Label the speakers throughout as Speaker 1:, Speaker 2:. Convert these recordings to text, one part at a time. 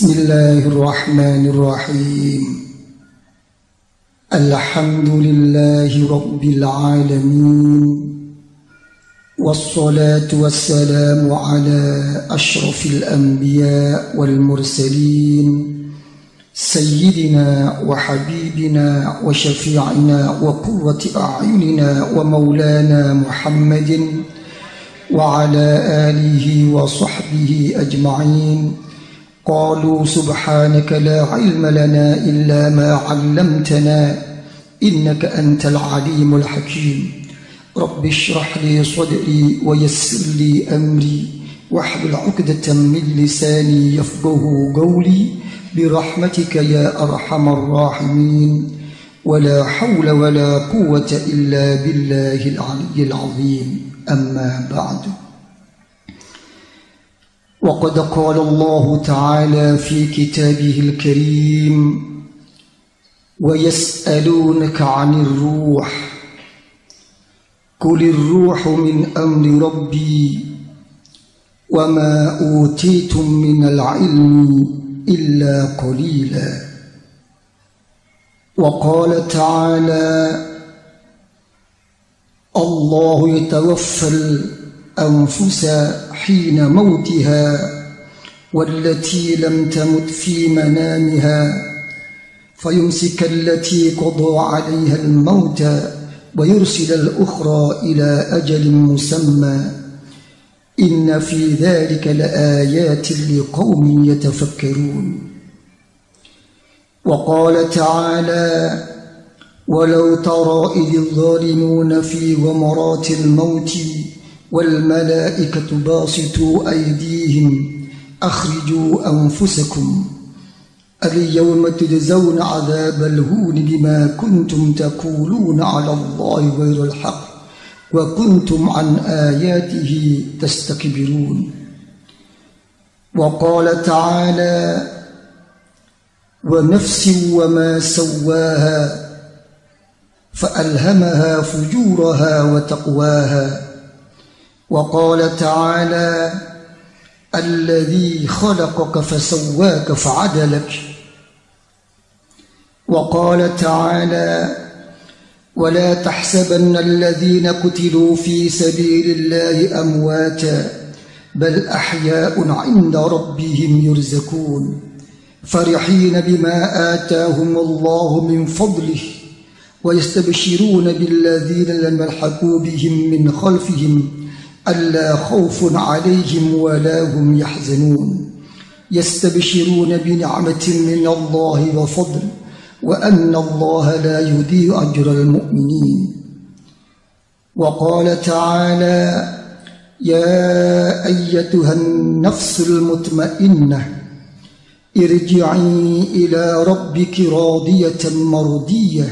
Speaker 1: بسم الله الرحمن الرحيم الحمد لله رب العالمين والصلاة والسلام على أشرف الأنبياء والمرسلين سيدنا وحبيبنا وشفيعنا وقوة أعيننا ومولانا محمد وعلى آله وصحبه أجمعين قالوا سبحانك لا علم لنا إلا ما علمتنا إنك أنت العليم الحكيم رب اشرح لي صدري ويسر لي أمري واحلل عقدة من لساني يفقه قولي برحمتك يا أرحم الراحمين ولا حول ولا قوة إلا بالله العلي العظيم أما بعد وقد قال الله تعالى في كتابه الكريم ويسألونك عن الروح قل الروح من أمر ربي وما أوتيتم من العلم إلا قليلا وقال تعالى الله يتوفى الأنفس حين موتها والتي لم تمت في منامها فيمسك التي قضى عليها الموت ويرسل الأخرى إلى أجل مسمى إن في ذلك لآيات لقوم يتفكرون وقال تعالى ولو ترى إذ الظالمون في غمرات الموت والملائكة باسطوا أيديهم أخرجوا أنفسكم اليوم تجزون عذاب الهون بما كنتم تقولون على الله غير الحق وكنتم عن آياته تستكبرون وقال تعالى ونفس وما سواها فألهمها فجورها وتقواها وقال تعالى الذي خلقك فسواك فعدلك وقال تعالى ولا تحسبن الذين قتلوا في سبيل الله امواتا بل احياء عند ربهم يرزقون فرحين بما اتاهم الله من فضله ويستبشرون بالذين لم يلحقوا بهم من خلفهم ألا خوف عليهم ولا هم يحزنون يستبشرون بنعمة من الله وفضل وأن الله لا يضيع أجر المؤمنين وقال تعالى يا أيتها النفس المطمئنة ارجعي إلى ربك راضية مرضية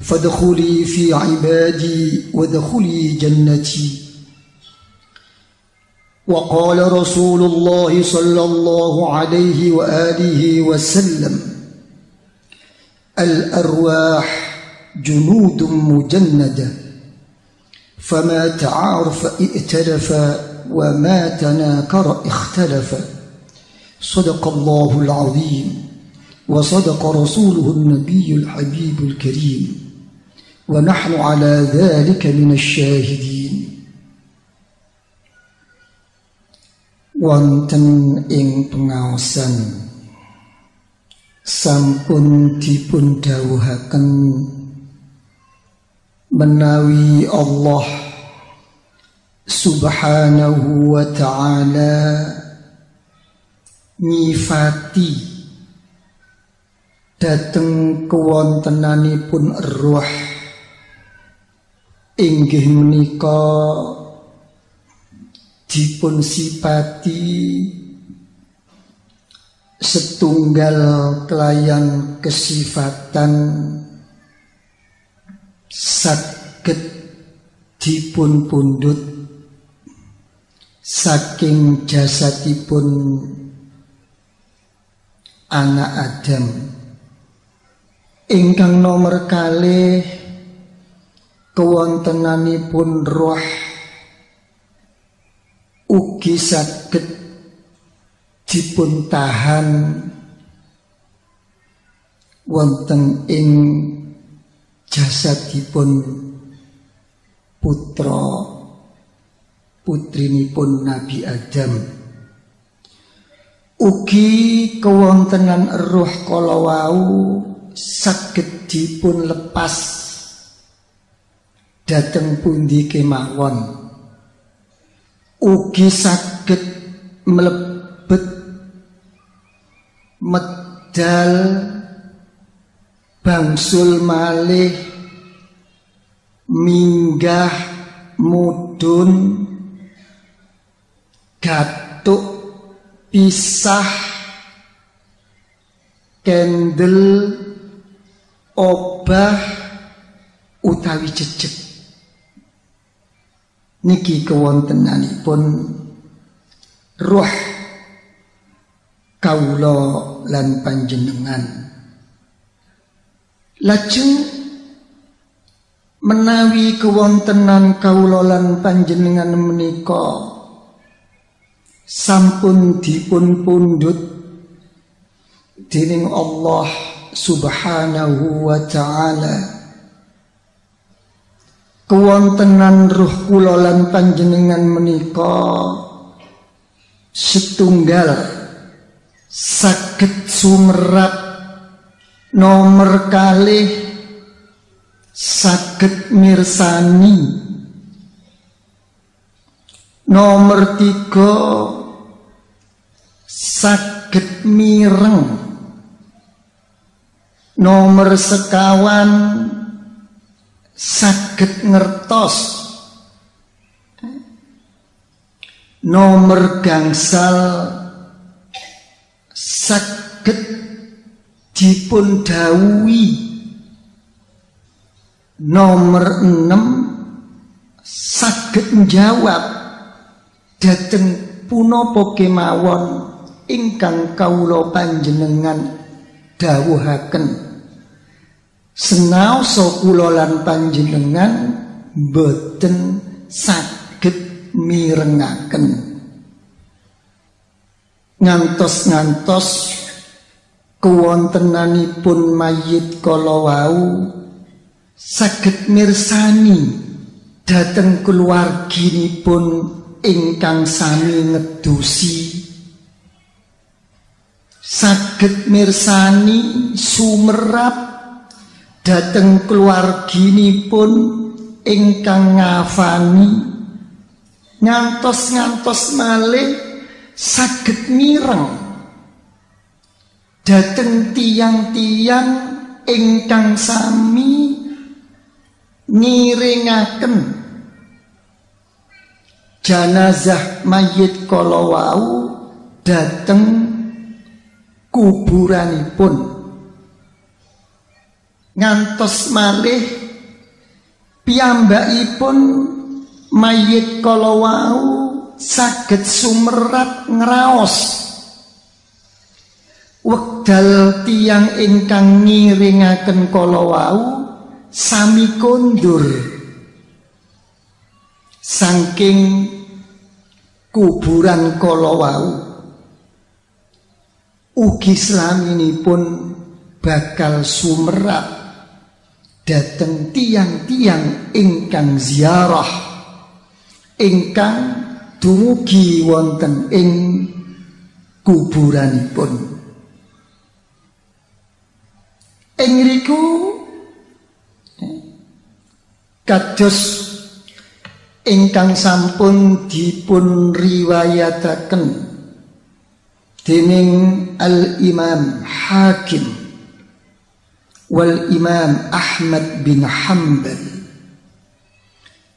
Speaker 1: فادخلي في عبادي وادخلي جنتي وقال رسول الله صلى الله عليه واله وسلم الارواح جنود مجنده فما تعارف ائتلف وما تناكر اختلف صدق الله العظيم وصدق رسوله النبي الحبيب الكريم ونحن على ذلك من الشاهدين wonten ing pengaosan sampun dipun dawuhaken menawi Allah subhanahu wa taala nifati dateng kewontenanipun roh inggih menika dipun sipati setunggal kelayan kesifatan sakit dipun pundut saking jasadipun anak Adam ingkang nomor kalih kewontenanipun roh ugi saged tahan wonten ing jasadipun putra putrinipun Nabi Adam ugi kewontenan roh kalawau saged dipun lepas dhateng pundi kemawon ugi saged melebet medal bangsul malih minggah mudun gatuk pisah kendel obah utawi jejeg niki kewontenanipun ruh kawula lan panjenengan lajeng menawi kewontenan kawula lan panjenengan menika sampun dipun pundut dening Allah Subhanahu wa taala kewontenan ruh kula lan panjenengan menika setunggal saged sumerap nomor kalih saged mirsani nomor tiga saged mireng nomor sekawan saged ngertos nomor gangsal saged dipun dawuhi nomor 6 saged jawab dhateng punapa kemawon ingkang kawula panjenengan dawuhaken senaoso kulolan panjenengan boten saged mirengaken ngantos ngantos kewontenanipun mayit kalawau saged mirsani dhateng keluarginipun ingkang sami ngedusi saged mirsani sumerap dateng pun, ingkang ngafani ngantos-ngantos malih saged mireng dateng tiang-tiang ingkang sami ngiringaken janazah mayit kalawau dateng kuburanipun ngantos malih piyambakipun mayit kala wau saged sumerat ngraos wekdal tiang ingkang ngiringaken kala wau sami kondur saking kuburan kala wau ugi slaminipun bakal sumerat dateng tiang-tiang ingkang ziarah ingkang dumugi wonten ing kuburanipun ing riku kados ingkang sampun dipun riwayataken dening Al Imam Hakim wal Imam Ahmad bin Hanbal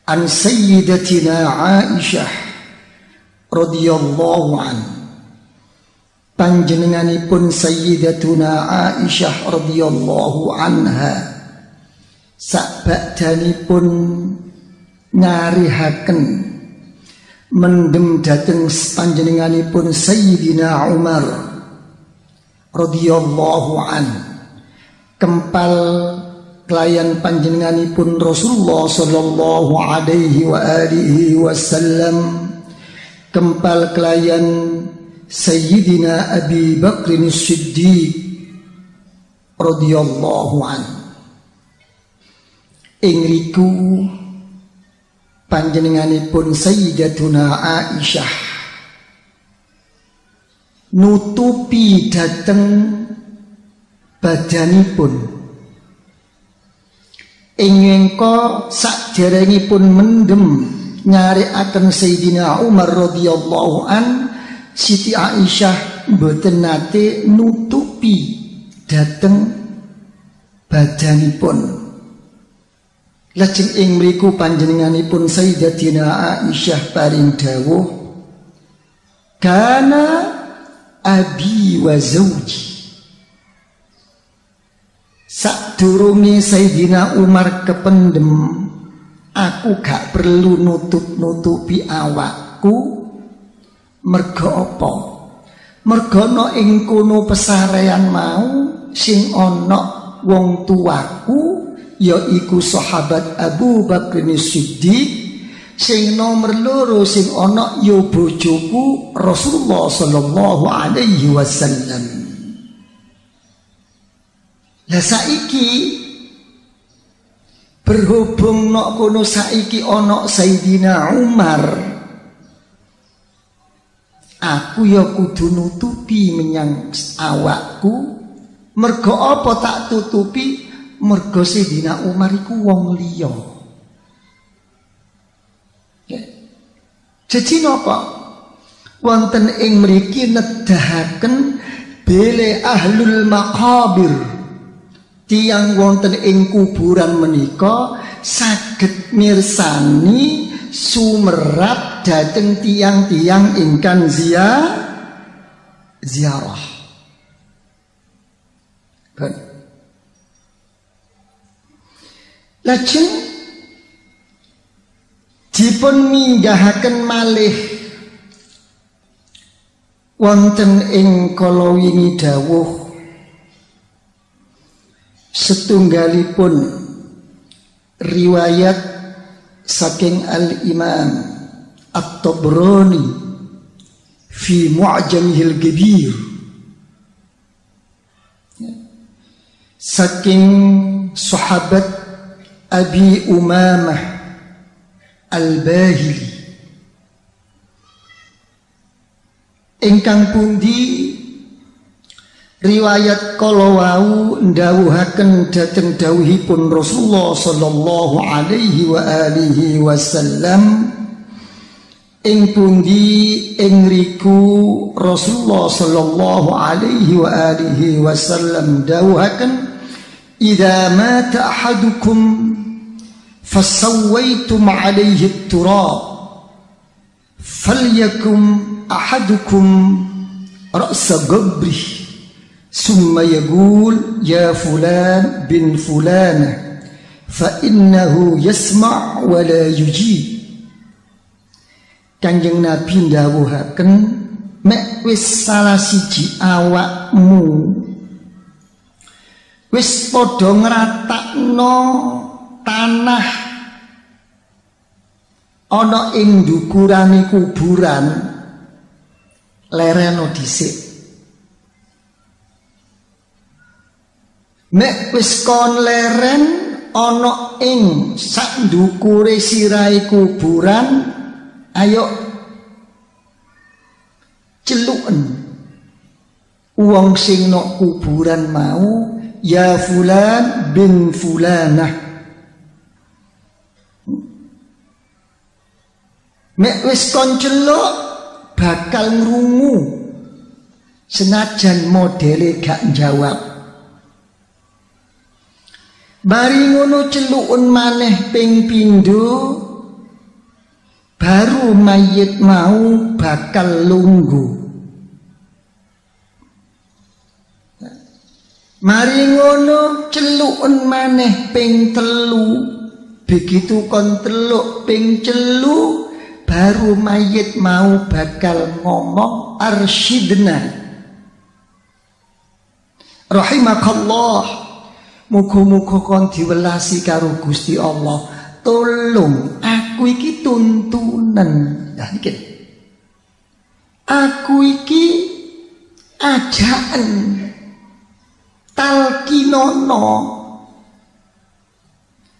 Speaker 1: an sayyidatina Aisyah radhiyallahu an panjenenganipun sayyidatuna Aisyah radhiyallahu anha sabadanipun nyarihaken mendem dateng panjenenganipun sayyidina Umar radhiyallahu anhu kempal klien panjenenganipun Rasulullah sallallahu alaihi wa wasallam kempal klien Sayyidina Abi Bakr Siddiq radhiyallahu an ing riku panjenenganipun Sayyidatuna Aisyah nutupi dateng badanipun ingengka pun mendem akan Sayyidina Umar radhiyallahu an Siti Aisyah mboten nate nutupi dateng badanipun Lajeng ing mriku panjenenganipun Sayyidatina Aisyah paring dawuh kana abi wa Sadurunge Sayyidina Umar kependem aku gak perlu nutup-nutupi awakku mergo apa? Mergo ana ing kono pesarean mau sing onok wong tuaku yaiku sahabat Abu Bakr Siddiq sing nomor loro sing ana ya bojoku Rasulullah sallallahu alaihi wasallam. Lah saiki berhubung nok kono saiki ana Sayyidina Umar. Aku ya kudu nutupi menyang awakku. Mergo apa tak tutupi? Mergo Sayyidina Umar iku wong liya. Ya. Jadi napa? Wonten ing mriki nedahaken bile ahlul maqabir tiang wonten ing kuburan menika saged mirsani sumerap dateng tiang-tiang ingkang zia ziarah. Ben. Lajeng dipun minggahaken malih wonten ing kalawingi dawuh setunggalipun riwayat saking al-imam at-tabrani fi mu'jamihil Gibir saking sahabat Abi Umamah al-Bahili ingkang pundi Riwayat kala ndawuhaken ndhawuhaken dhateng dawuhipun Rasulullah sallallahu alaihi wa alihi wasallam ing pundi ing riku Rasulullah sallallahu alaihi wa alihi wasallam dawuhaken idza mata ahadukum fasawaitum alaihi turab falyakum ahadukum ra'sa gabrih ثم يقول يا فلان بن فلانة فإنه يسمع ولا يجيب Kanjeng Nabi ndawuhaken mek wis salah siji awakmu wis padha ngratakno tanah ana ing dukurane kuburan lereno dhisik Nek wis kon leren ana ing sak ndukure sirahe kuburan, ayo celuken uang sing nok kuburan mau ya fulan bin fulanah. Nek wis kon celuk bakal ngrungu senajan modele gak jawab. Mari ngono celukun maneh ping pindu baru mayit mau bakal lungguh. Mari ngono celukun maneh ping telu Begitu kon teluk ping celu Baru mayit mau bakal ngomong arsyidna Rahimakallah Muga-muga kon diwelasi karo Gusti Allah. Tolong aku iki tuntunan. Nah niki. Aku iki ajakan talkinono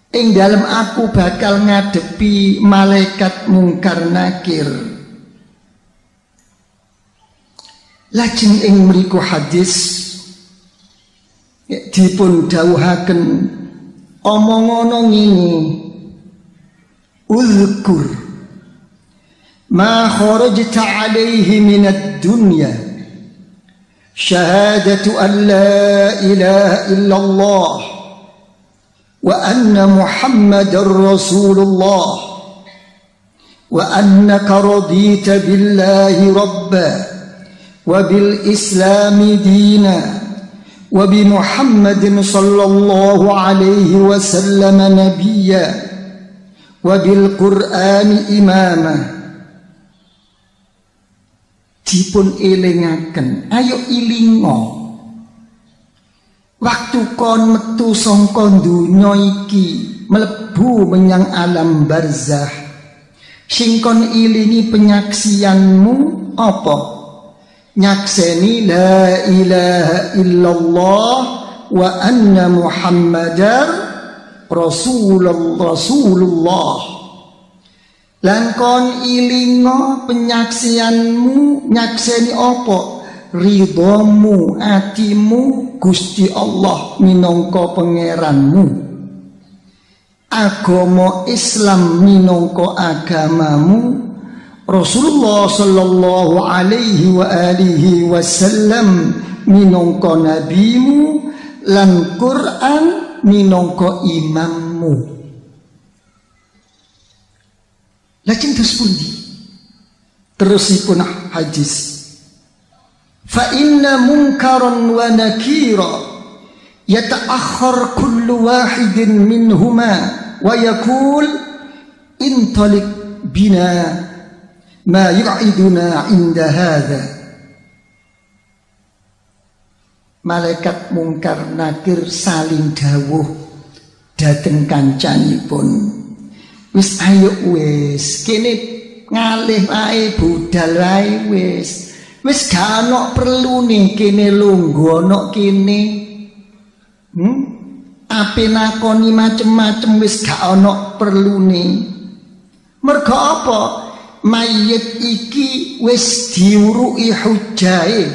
Speaker 1: ing dalam aku bakal ngadepi malaikat mungkar nakir lajeng ing mriku hadis dipun dawuhaken omongana ngene uzkur ma kharajta alaihi min ad-dunya syahadatu an la ilaha illallah wa anna Muhammadar Rasulullah وأنك رضيت بالله ربا وبالإسلام ديناً وبمحمد صلى الله عليه وسلم نبيا وبالقرآن إماما dipun elingaken ayo ilingo waktu kon metu sangka donya iki melebu menyang alam barzah sing kon ilingi penyaksianmu apa nyakseni la ilaha illallah wa anna muhammadar rasulullah rasulullah langkon ilingo penyaksianmu nyakseni opo ridhomu atimu Gusti Allah minongko pangeranmu Agomo Islam minongko agamamu Rasulullah sallallahu alaihi wa alihi wasallam minongko nabimu lan Quran minongko imammu. Lajeng terus pundi? Terusipun hadis. Fa inna munkaran wa nakira yata'akhkhar kullu wahidin minhuma wa yaqul intalik bina ma yu'iduna inda hadha malaikat mungkar nakir saling dawuh dateng pun wis ayo wis kini ngalih wae budal wae wis wis gak perlu nih kini lungguh ana kini hmm? ape nakoni macem-macem wis gak perlu nih mergo apa mayit iki wis diurui hujai,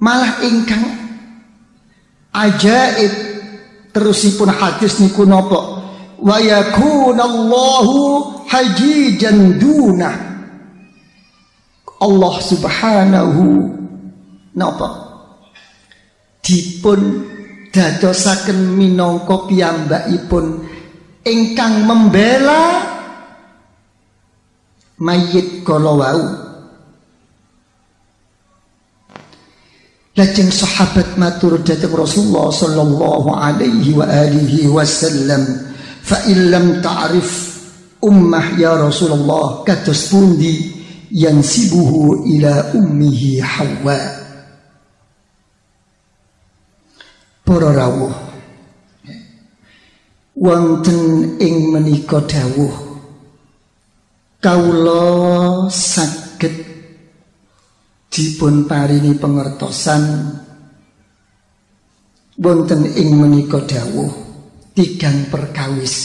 Speaker 1: malah ingkang ajaib terusipun hadis niku napa wa yakunallahu hajijan duna Allah subhanahu napa dipun dadosaken minangka piyambakipun ingkang membela mayit kala wau Lajeng sahabat matur datang Rasulullah sallallahu alaihi wa alihi wasallam fa illam ta'rif ummah ya Rasulullah kados pundi yansibuhu ila ummihi Hawa para rawuh wonten ing menika dawuh Kaulo saged dipun paringi pengertosan wonten ing menika dawuh tigang perkawis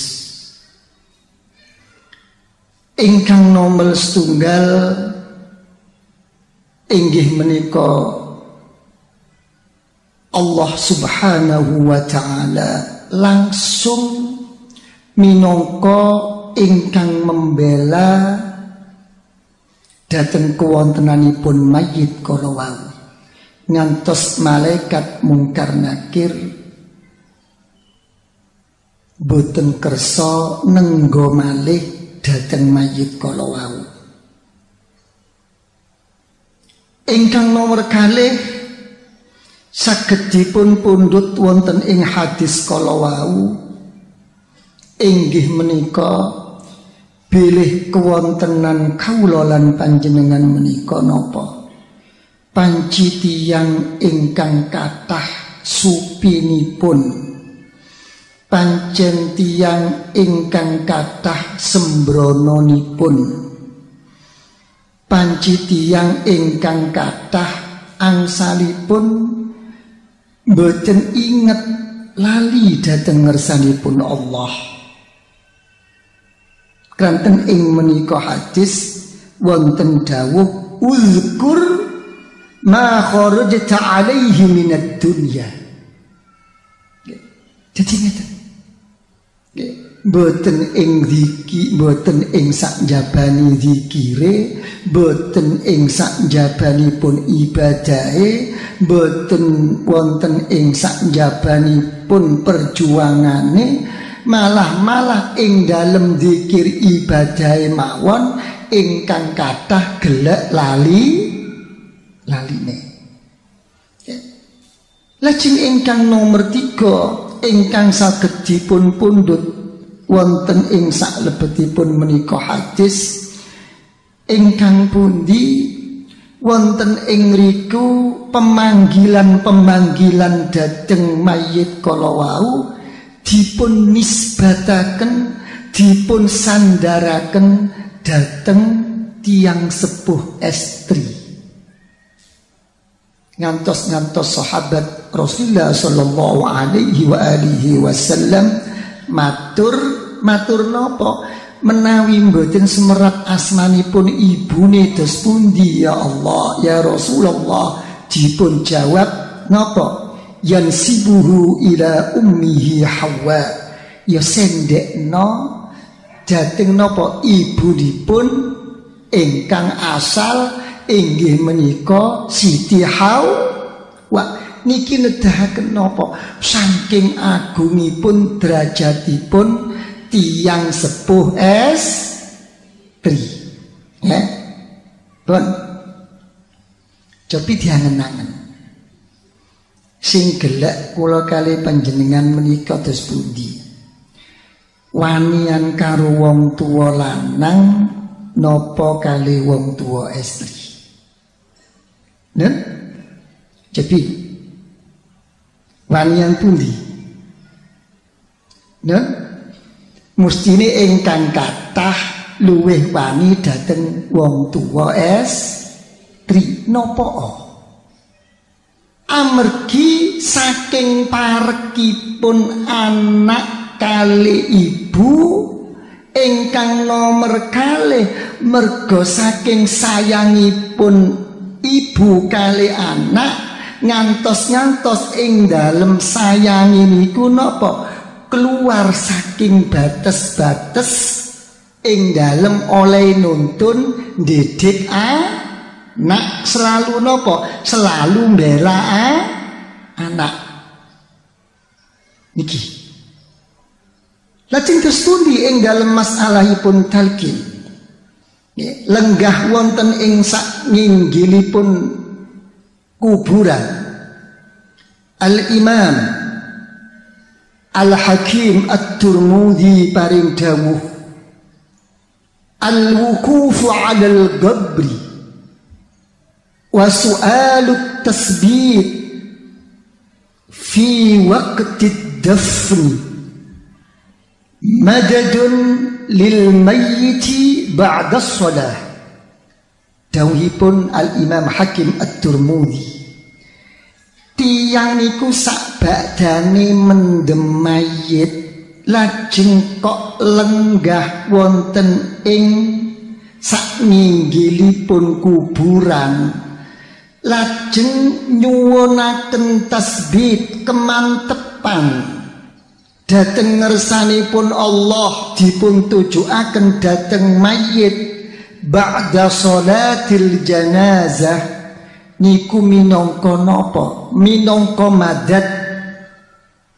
Speaker 1: ingkang nomel setunggal inggih menika Allah Subhanahu wa taala langsung minangka ingkang membela dateng kuwontenanipun mayit majid wau ngantos malaikat mungkar nakir boten kerso nenggo malih dhateng mayit kala ingkang nomor kalih saged pun pundhut wonten ing hadis kala wau inggih menika bilih kewontenan kaulolan panjenengan menika nopo panci tiang ingkang kathah supinipun pancen tiang ingkang kathah sembrononipun Panjiti tiang ingkang kathah angsalipun boten inget lali dhateng ngersanipun Allah Granten ing menika hadis wonten dawuh uzkur ma kharajta alaihi minad dunya. Jadi ngeten. Boten ing ziki, boten ing sakjabani zikire, boten ing sakjabani pun ibadahe, boten wonten ing sakjabani pun perjuangane, malah-malah ing dalam dzikir ibadah mawon ingkang kata gelek lali laline. Ya. Lajeng ingkang nomor tiga ingkang saged dipun pundut wonten ing saklebetipun menika hadis ingkang pundi wonten ing riku pemanggilan-pemanggilan dhateng mayit kala wau dipun nisbataken dipun sandaraken dateng tiang sepuh estri ngantos-ngantos sahabat Rasulullah sallallahu alaihi wa alihi wasallam matur matur nopo menawi mboten semerap asmanipun ibune dos pundi ya Allah ya Rasulullah dipun jawab nopo yansibuhu ila ummihi Hawa ya sendekno dhateng di pun engkang asal inggih menika Siti hau Wah, niki nedahaken napa saking agungipun derajatipun tiang sepuh es tri ya pun cobi diangen-angen sing gelek kula kali panjenengan menika dos pundi wanian karo wong tua lanang nopo kali wong tua istri. Nen? Jadi wanian pundi Nen? Mustine ingkang katah luwih wani dateng wong tua tri nopo oh. amergi saking parekipun anak kali ibu ingkang nomor kali mergo saking sayangipun ibu kali anak ngantos-ngantos ing dalem sayangi niku napa keluar saking batas-batas ing dalem oleh nuntun didik a, ah, nak selalu nopo selalu bela eh? anak niki lajeng terstudi ing dalam pun talqin lenggah wonten ing sak nginggilipun kuburan al imam al hakim at turmudi paring dawuh al wukufu al qabri wa tasbih fi waqti dafn madadun lil mayyiti ba'da shalah dawuhipun al imam hakim at-turmudi tiang niku sak badane mendem mayit lajeng kok lenggah wonten ing sak ninggilipun kuburan lajeng nyuwunaken tasbih kemantepan dateng ngersanipun Allah dipun tujuaken dateng mayit ba'da salatil janazah niku minangka napa minangka madad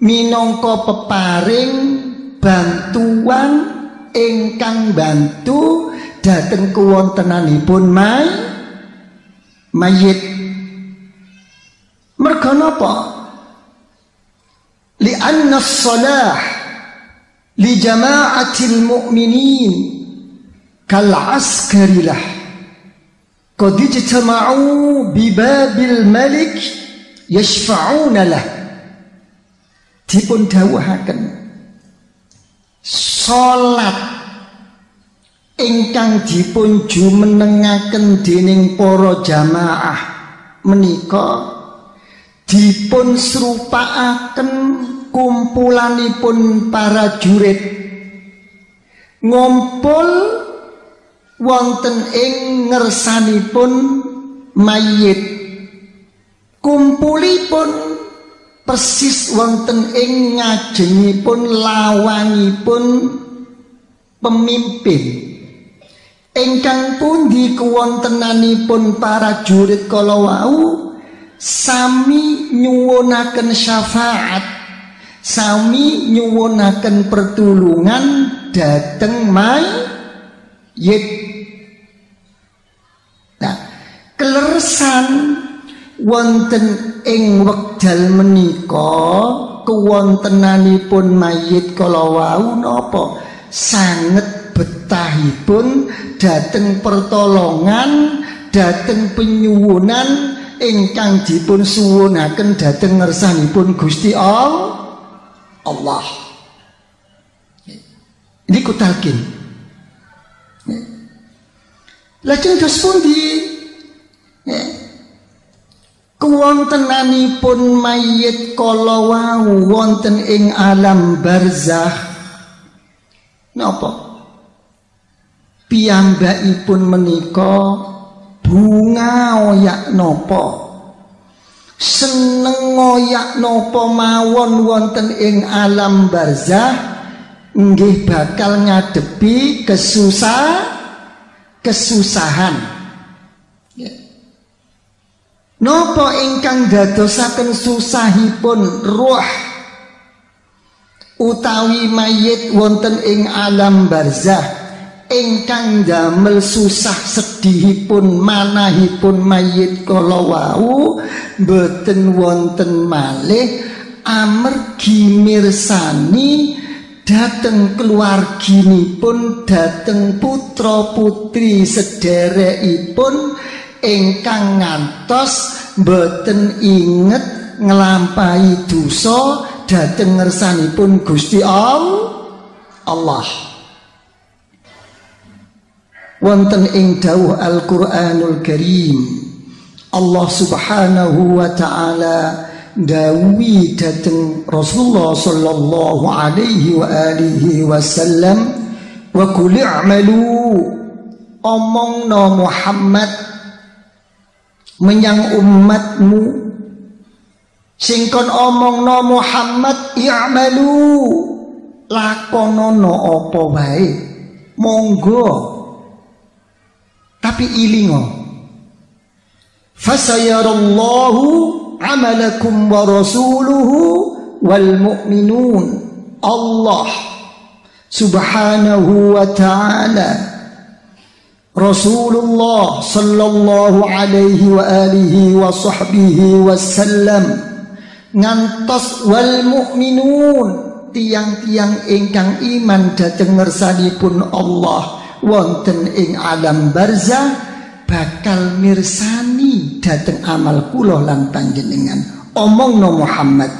Speaker 1: minangka peparing bantuan ingkang bantu dateng kewontenanipun may mayit Mergo napa? Li'anna salah li jama'atil mu'minin kal askarilah qad ijtama'u bi babil malik yashfa'una lah dipun dawuhaken salat ingkang dipun jumenengaken dening para jamaah menika dipun serupakaken kumpulanipun para jurid ngumpul wonten ing ngersanipun mayit kumpulipun persis wonten ing ngajengipun lawangipun pemimpin ingkang pundi kuwontenanipun para jurid kala wau sami nyuwunaken syafaat sami nyuwunaken pertulungan dateng mayit nah kelersan wonten ing wekdal menika kewontenanipun mayit kala wau napa sanget betahipun dateng pertolongan dateng penyuwunan ingkang dipun suwunaken dhateng ngersanipun Gusti Allah. ini Niku talqin. Lajeng dos pundi? Kuwontenanipun mayit kala wau wonten ing alam barzakh. Napa? Piyambakipun menika bunga oyak nopo seneng oyak nopo mawon wonten ing alam barzah nggih bakal ngadepi kesusah kesusahan ya. nopo ingkang dadosaken susahipun ruh utawi mayit wonten ing alam barzah ingkang damel susah sedihipun manahipun mayit kala wau wanten wonten malih gimir mirsani dateng keluarginipun dateng putra putri sederekipun ingkang ngantos boten inget ngelampahi dosa dateng ngersanipun Gusti Allah wonten ing dawuh Al-Qur'anul Karim Allah Subhanahu wa taala dawi dateng Rasulullah sallallahu alaihi wa alihi wasallam wa qul i'malu omongno Muhammad menyang umatmu singkon omongno Muhammad i'malu lakonono apa wae monggo tapi ilingo. Fasayarallahu amalakum wa rasuluhu wal mu'minun. Allah subhanahu wa ta'ala Rasulullah sallallahu alaihi wa alihi wa sahbihi wasallam ngantos wal mu'minun tiang-tiang ingkang iman dhateng ngersanipun Allah wonten ing alam barzah bakal mirsani dateng amal kula lan panjenengan no Muhammad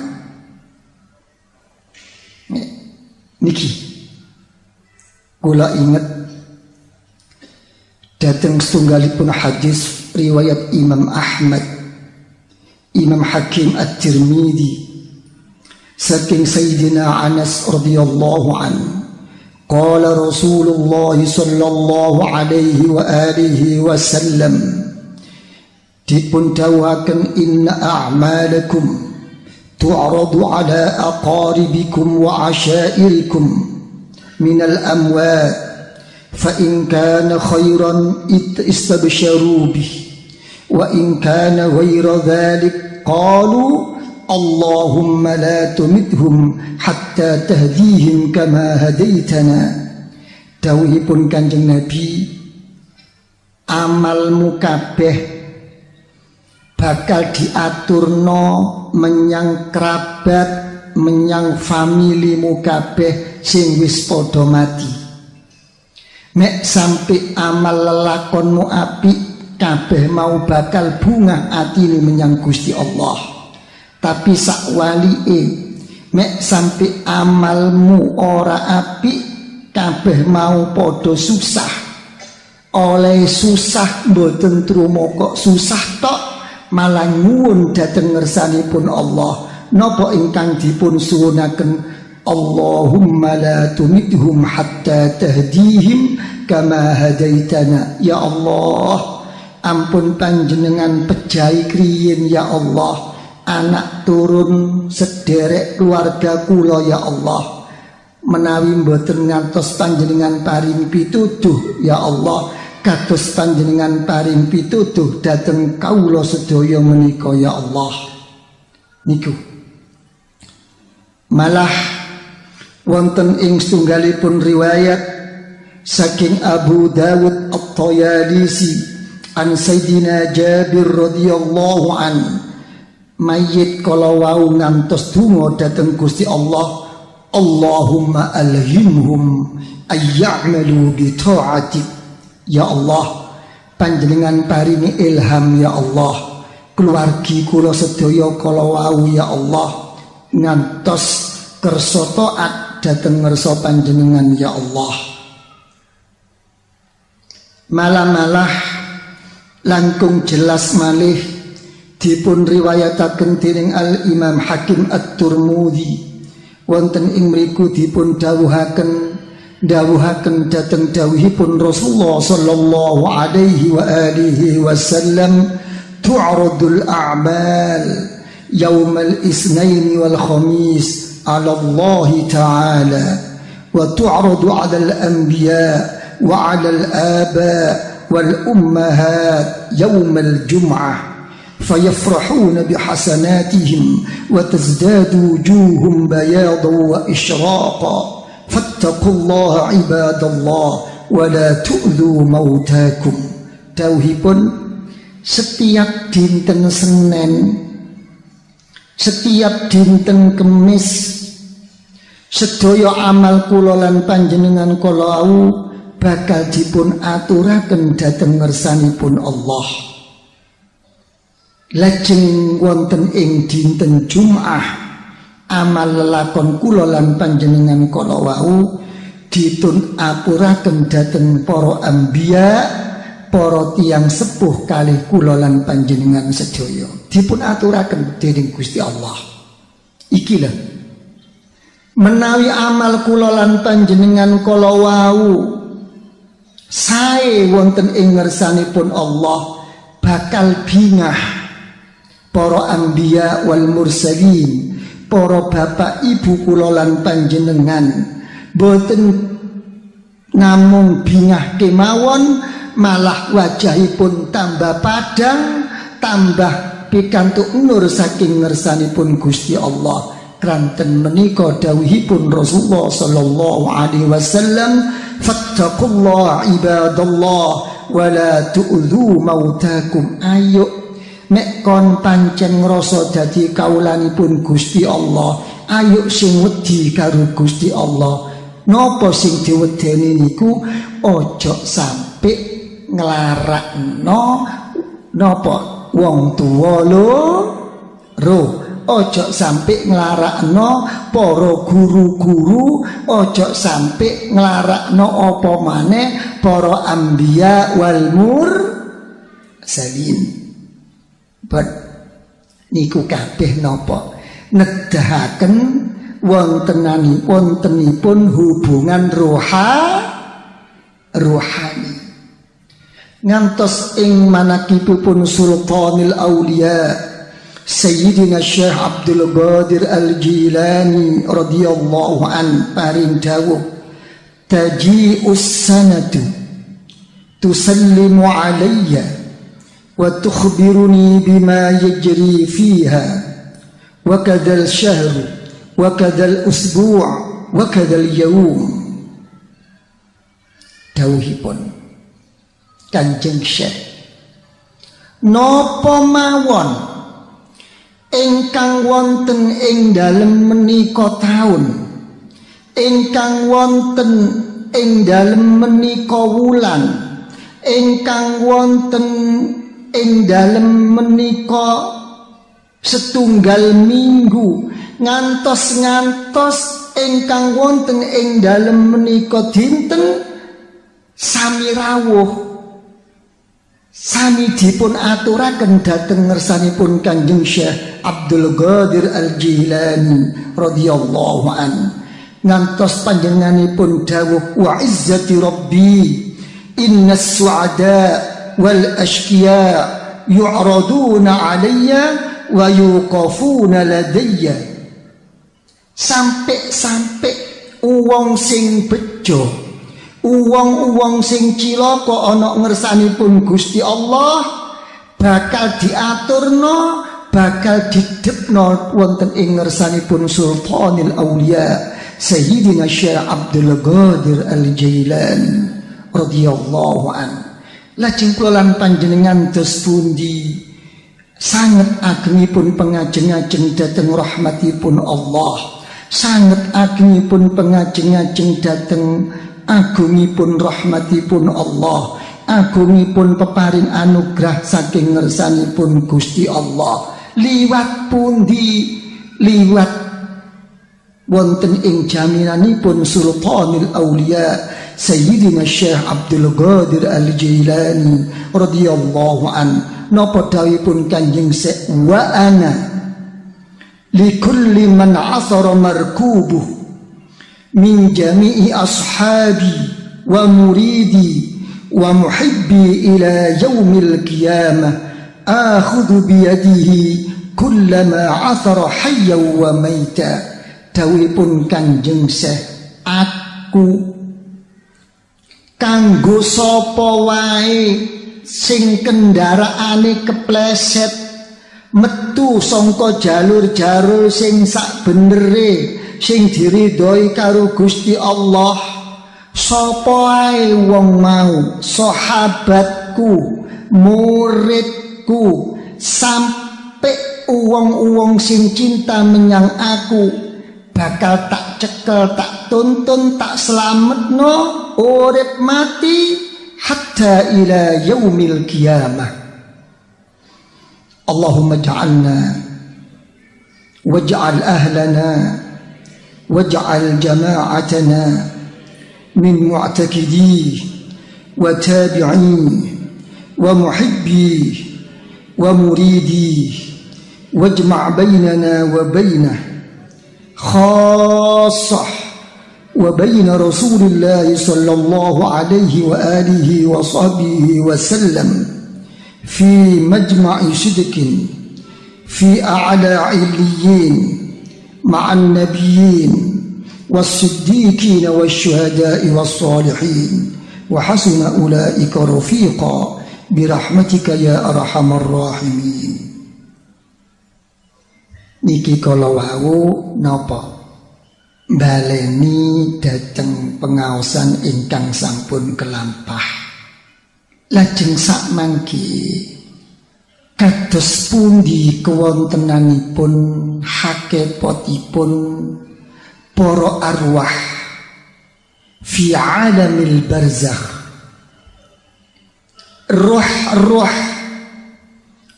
Speaker 1: niki kula inget dateng setunggalipun hadis riwayat Imam Ahmad Imam Hakim at tirmidhi saking Sayyidina Anas radhiyallahu anhu قال رسول الله صلى الله عليه وآله وسلم تيبون تواكن إن أعمالكم تعرض على أقاربكم وعشائركم من الأموال فإن كان خيرا استبشروا به وإن كان غير ذلك قالوا Allahumma la تمدهم hatta tahdihim kama hadaitana dawuhipun Kanjeng Nabi amalmu kabeh bakal diaturno menyang kerabat menyang famili kabeh sing wis podo mati Mek sampai amal lelakonmu api kabeh mau bakal bunga atini menyang Gusti Allah tapi sak walie mek sampai amalmu ora api, kabeh mau podo susah oleh susah mboten trumo kok susah tok malah nyuwun dhateng pun Allah napa ingkang dipun suwunaken Allahumma la tumidhum hatta tahdihim kama hadaitana ya Allah ampun panjenengan pejai kriyin ya Allah anak turun sederek keluarga kula ya Allah menawi mboten ngantos panjenengan paring pituduh ya Allah kados panjenengan paring pituduh dateng kawula sedaya menika ya Allah niku malah wonten ing setunggalipun riwayat saking Abu Dawud At-Tayalisi an Sayyidina Jabir radhiyallahu anhu mayit kalau wau ngantos donga dateng Gusti Allah Allahumma alhimhum ayya'malu bi ta'atik ya Allah panjenengan paringi ilham ya Allah keluargi kula sedaya kala wau ya Allah ngantos kersa taat dhateng ngersa panjenengan ya Allah malam malah langkung jelas malih dipun riwayataken dening Al Imam Hakim At-Turmudzi wonten ing mriku dipun dawuhaken dawuhaken dhateng dawuhipun Rasulullah sallallahu alaihi wa alihi wasallam tu'radul a'mal yaumal isnain wal khamis ala Allah ta'ala wa tu'radu ala al anbiya wa ala al aba wal ummahat yaumal jum'ah فيفرحون بحسناتهم وتزداد وجوههم بياضا وإشراقا فاتقوا الله عباد الله ولا تؤذوا موتاكم setiap dinten Senin setiap dinten Kemis sedaya amal kula lan panjenengan kula bakal dipun aturaken dhateng ngersanipun Allah lajeng wonten ing dinten jumah amal lelakon kula lan panjenengan kala wau ditun apuraken dhateng para anbiya para tiang sepuh kali kula lan panjenengan sedaya dipun aturaken dening Gusti Allah ikilah menawi amal kula lan panjenengan kala wau sae wonten ing ngersanipun Allah bakal bingah para anbiya wal mursalin, para bapak ibu kulolan panjenengan boten namung bingah kemawon malah wajahipun tambah padang, tambah pikantuk nur saking ngersanipun Gusti Allah. Kranten menika dawuhipun Rasulullah sallallahu alaihi wasallam, "Fattaqullaha ibadallah wa la tu'dhu mautakum." Ayo nek kon pancen ngrasa dadi pun Gusti Allah ayo sing wedi karo Gusti Allah napa sing diwedeni niku ojo sampe no po wong tuwa ro ojo sampe no poro guru-guru ojo sampe nglarakno apa maneh poro ambia wal mursalin Ben niku kabeh napa? Nedahaken wontenanipun pun hubungan roha rohani. Ngantos ing manakibipun sultanil Aulia, Sayyidina Syekh Abdul Qadir Al-Jilani radhiyallahu an paring dawuh taji'us sanatu tusallimu alayya وتخبرني بما يجري فيها وكذا الشهر وكذا الأسبوع وكذا اليوم dawuhipun Kanjeng Syekh Napa mawon ingkang wonten ing dalem menika taun ingkang wonten ing dalem menika wulan ingkang wonten ing dalem menika setunggal minggu ngantos-ngantos ingkang wonten ing dalem menika dinten sami rawuh Sami dipun aturaken dhateng ngersanipun Kanjeng Syekh Abdul qadir Al-Jilani radhiyallahu an. Ngantos panjenenganipun dawuh wa izzati rabbi innas su'ada والأشقياء يعرضون علي ويوقفون لدي sampai-sampai uwong sing bejo uwong-uwong sing cilaka ana pun Gusti Allah bakal no, bakal didepno wonten ing pun Sultanil Aulia Sayyidina Syekh Abdul Qadir Al Jailan radhiyallahu anhu lajeng kula lan panjenengan dos pundi sangat agengipun pengajeng-ajeng rahmati rahmatipun Allah sangat agengipun pengajeng-ajeng dhateng agungipun rahmatipun Allah agungipun peparing anugerah saking ngersanipun Gusti Allah liwat pundi liwat wonten ing jaminanipun sultanil aulia Sayyidina Syekh Abdul Ghadir Al-Jilani radhiyallahu an napa dawuhipun Kanjeng Syekh wa ana likulli man asara markubu, min jami'i ashabi wa muridi wa muhibbi ila yaumil qiyamah akhudhu biyadihi kullama athara hayya wa maita Dawipun Kanjeng Syekh aku kanggo sapa wae sing kendaraane kepleset metu sangka jalur-jalur sing sak benere sing diridhoi karo Gusti Allah sapa ae wong mau sahabatku muridku sampai uang-uang sing cinta menyang aku bakal tak cekel tak tuntun tak selamat no urip mati hatta ila yaumil qiyamah Allahumma ja'alna waj'al ahlana waj'al jama'atana min mu'takidi wa tabi'in wa muhibbi wa muridi wajma' bainana wa bainah khassah وبين رسول الله صلى الله عليه وآله وصحبه وسلم في مجمع صدق في أعلى عليين مع النبيين والصديقين والشهداء والصالحين وحسن أولئك رفيقا برحمتك يا أرحم الراحمين نيكي kalau نابا baleni dateng pengaosan ingkang sampun kelampah lajeng sak mangki kados di kewontenanipun hakepotipun para arwah fi alamil barzakh roh-roh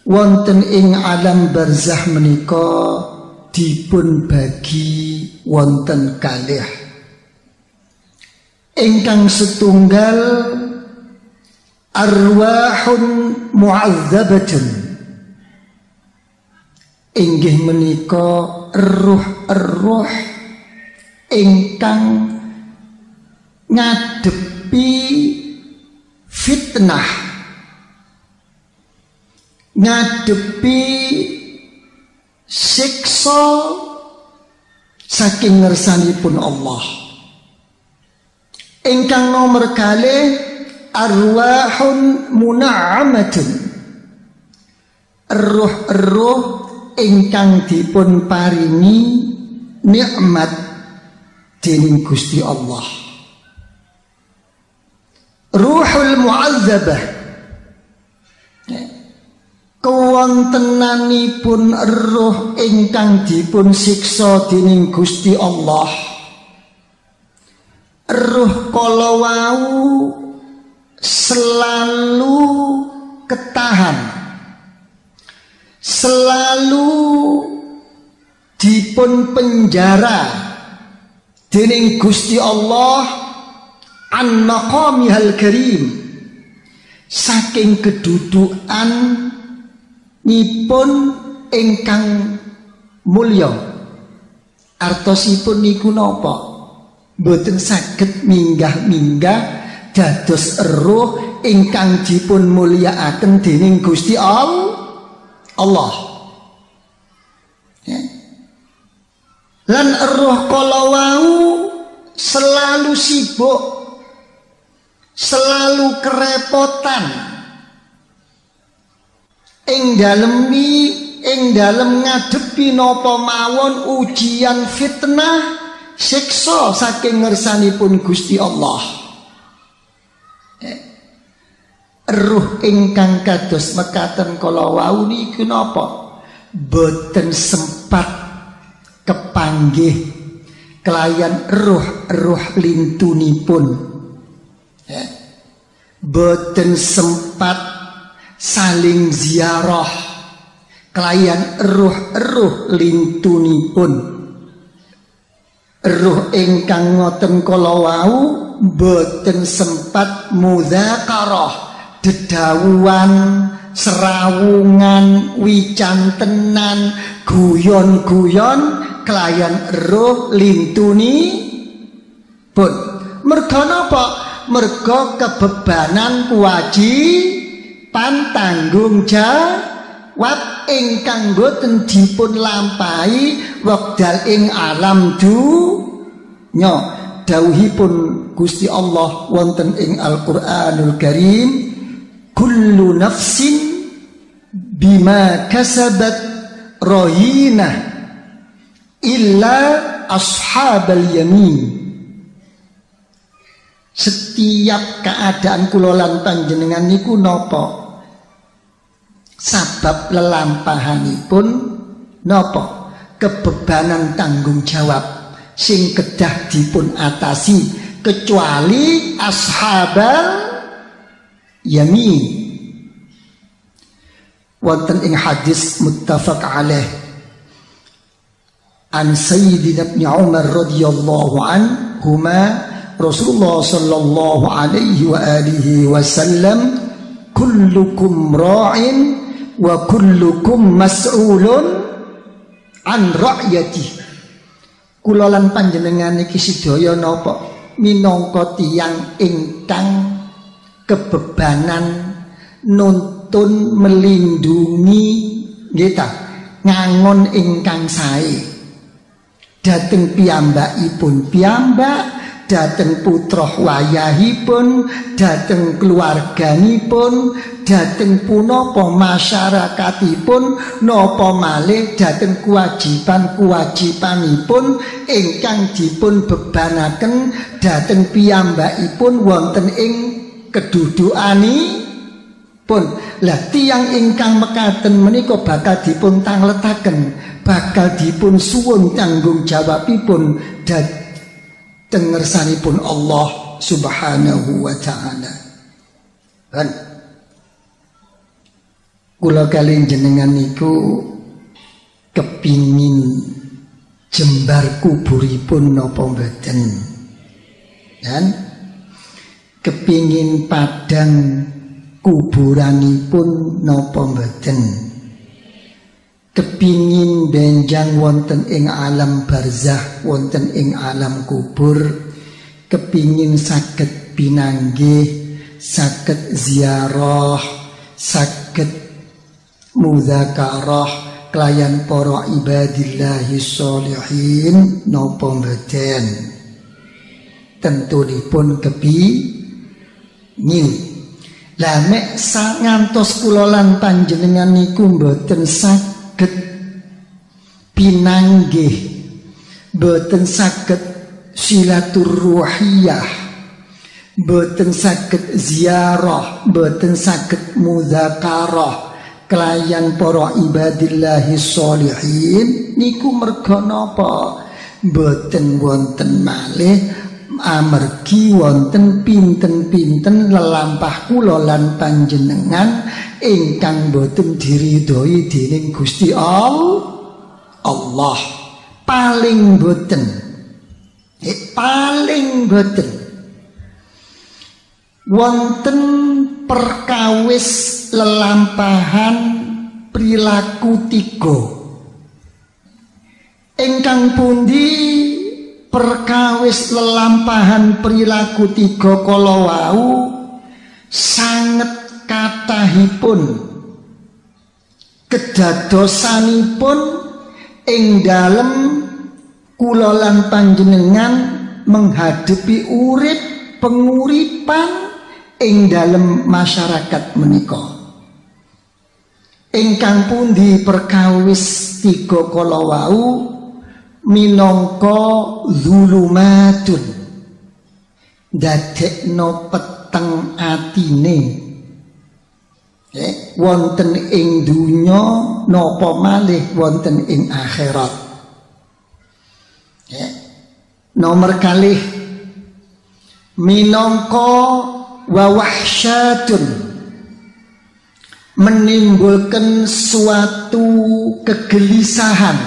Speaker 1: wonten ing alam barzakh menika dipun bagi wonten kalih ingkang setunggal arwahun mu'azzabatun inggih menika roh-roh ingkang ngadepi fitnah ngadepi siksa saking pun Allah ingkang nomor kali arwahun muna'amatun roh-roh ingkang dipun paringi nikmat dening Gusti Allah ruhul muazzabah kewontenanipun roh ingkang dipun siksa dening Gusti Allah roh kala wau selalu ketahan selalu dipun penjara dening Gusti Allah an maqamihal karim saking kedudukan Nipun ingkang mulya. Artosipun niku napa? Boten saged minggah-minggah dados eruh ingkang dipun mulyakaken dening Gusti Allah. Ya. Lan eruh kala wau selalu sibuk, selalu kerepotan ing dalemi ing dalem ngadepi napa mawon ujian fitnah siksa saking ngersanipun Gusti Allah eh, ruh ingkang kados mekaten kala wau niku napa boten sempat kepanggih kelayan ruh-ruh lintunipun eh, boten sempat saling ziarah klayan eruh-eruh lintunipun eruh ingkang ngoten kalawau boten sempat muzakarah dedawuhan serawungan wicantenan guyon-guyon klayan eruh lintuni pun mergo napa mergo kebebanan wajib tanggung jawab ingkang boten dipun lampahi wekdal ing alam dunya pun Gusti Allah wonten ing Al-Qur'anul Karim kullu nafsin bima kasabat rohina, illa ashabal yamin setiap keadaan kulolan panjenengan niku nopo Sabab lelampahanipun nopo kebebanan tanggung jawab sing kedah dipun atasi kecuali ashabal yamin wonten ing hadis muttafaq alaih an sayyidina ibn Umar radhiyallahu huma Rasulullah sallallahu alaihi wa alihi wasallam kullukum ra'in wa kullukum mas'ulun an ra'yati kula lan panjenengan iki sedaya napa minangka tiyang ingkang kebebanan nuntun melindungi kita ngangon ingkang sae dateng piyambakipun piyambak dateng putra wayahipun, dateng keluarganipun, dateng punapa masyarakatipun nopo malih dateng kewajiban-kewajibanipun ingkang dipun bebanaken dateng piyambakipun wonten ing kedudukani pun lah tiang ingkang mekaten menika bakal dipun tangletaken bakal dipun suwun tanggung jawabipun dan dengar sanipun Allah subhanahu wa ta'ala kan kula kali jenengan niku kepingin jembar kuburipun napa mboten dan kepingin padang kuburanipun napa mboten kepingin benjang wonten ing alam barzah wonten ing alam kubur kepingin sakit pinangge sakit ziarah sakit muzakarah Klien para ibadillahi sholihin nopo mboten dipun kepi ngin Lah nek ngantos kulolan panjenengan niku mboten pinanggih boten saged silaturahiyah boten saged ziarah boten saged muzakarah kelayan para ibadillahi sholihin niku merga napa boten wonten malih amargi wonten pinten-pinten lelampah kula lan panjenengan ingkang boten diridhoi dening Gusti Allah Allah paling boten eh, paling boten wonten perkawis lelampahan perilaku tiga ingkang pundi perkawis lelampahan perilaku tiga kala wau sanget katahipun kedadosanipun ing dalem kulolan panjenengan menghadapi urip penguripan ing dalem masyarakat menika ingkang pundi perkawis tiga kala wau minangka zulumatun dadekno peteng atine eh, wonten ing dunya napa malih wonten ing akhirat eh, nomor kalih minangka wawahsyatun menimbulkan suatu kegelisahan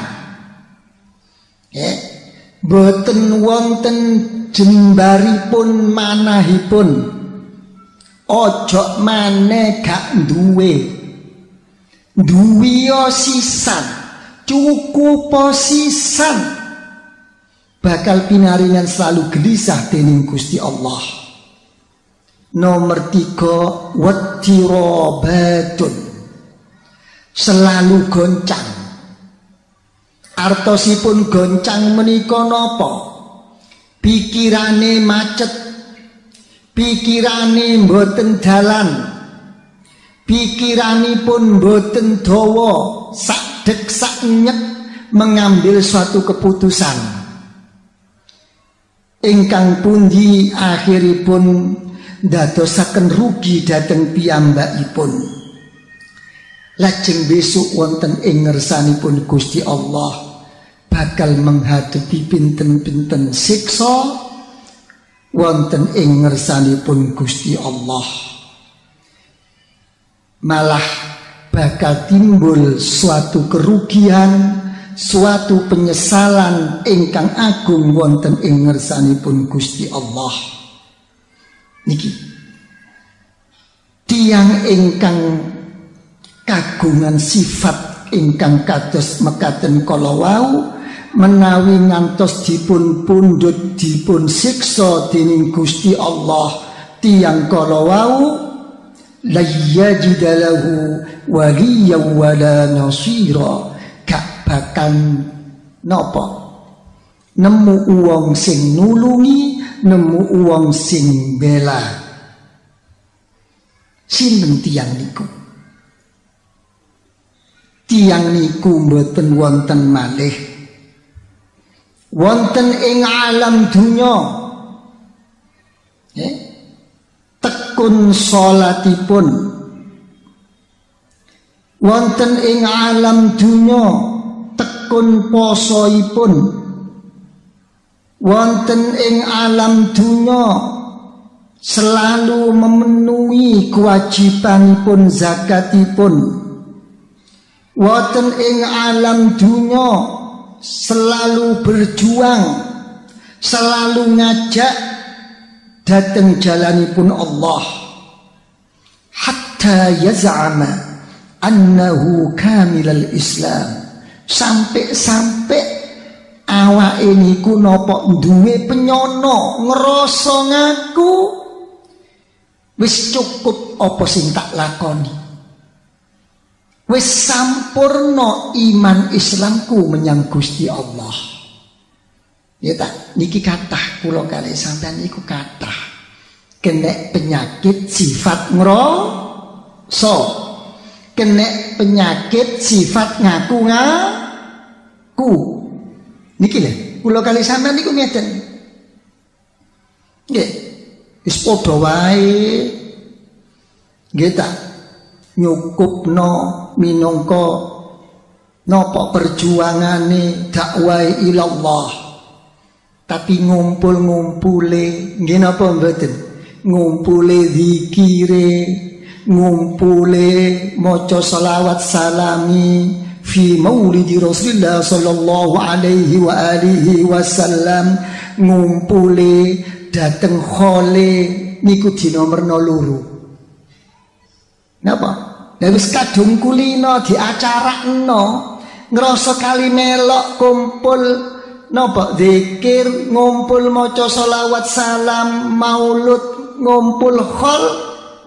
Speaker 1: ya boten wonten jembaripun manahipun ojo maneh gak duwe duwiyo sisan cukupo sisan bakal pinaringan selalu gelisah dening Gusti Allah nomor tiga watirobatun selalu goncang artosipun goncang menika nopo pikirane macet pikirane mboten dalan pun boten dawa sakdek saknyek mengambil suatu keputusan ingkang pundi akhiripun dadosaken rugi dhateng piyambakipun lajeng besok wonten ing ngersanipun Gusti Allah bakal menghadapi pinten-pinten siksa wonten ing ngersanipun Gusti Allah malah bakal timbul suatu kerugian suatu penyesalan ingkang agung wonten ing ngersanipun Gusti Allah niki tiang ingkang kagungan sifat ingkang kados mekaten kala wau menawi ngantos dipun pundhut dipun siksa dening Gusti Allah tiyang kala wau la yajid lahu waliyan wala nasira gak bakal napa nemu uang sing nulungi nemu uang sing bela sinten tiyang niku tiang niku mboten wonten malih wonten ing alam dunya eh? tekun salatipun wonten ing alam dunya tekun posoipun wonten ing alam dunya selalu memenuhi kewajibanipun zakatipun wonten ing alam dunya selalu berjuang, selalu ngajak datang jalani pun Allah. Hatta yaz'ama annahu kamilal Islam. Sampai-sampai awak ini ku nopok duwe penyono ngerosong aku, wis cukup opo sing tak lakoni wis sampurno iman Islamku menyang Gusti Allah. Ya tak, niki kathah kula kali sampean iku kata Kena penyakit sifat ngroso. Kena penyakit sifat ngaku ngaku. Niki lho, kula kali sampean niku ngeten. Nggih. Wis padha wae. Nggih tak nyukupno minangka napa perjuangane dakwah ilallah tapi ngumpul-ngumpule nggih napa mboten ngumpule zikire ngumpule maca salawat salami fi maulidi Rasulullah sallallahu alaihi wa alihi wasallam ngumpule dateng khole niku di nomor loro napa lah wis kadung kulino no ngrasa kali melok kumpul nopo zikir, ngumpul maca selawat salam, maulud, ngumpul khol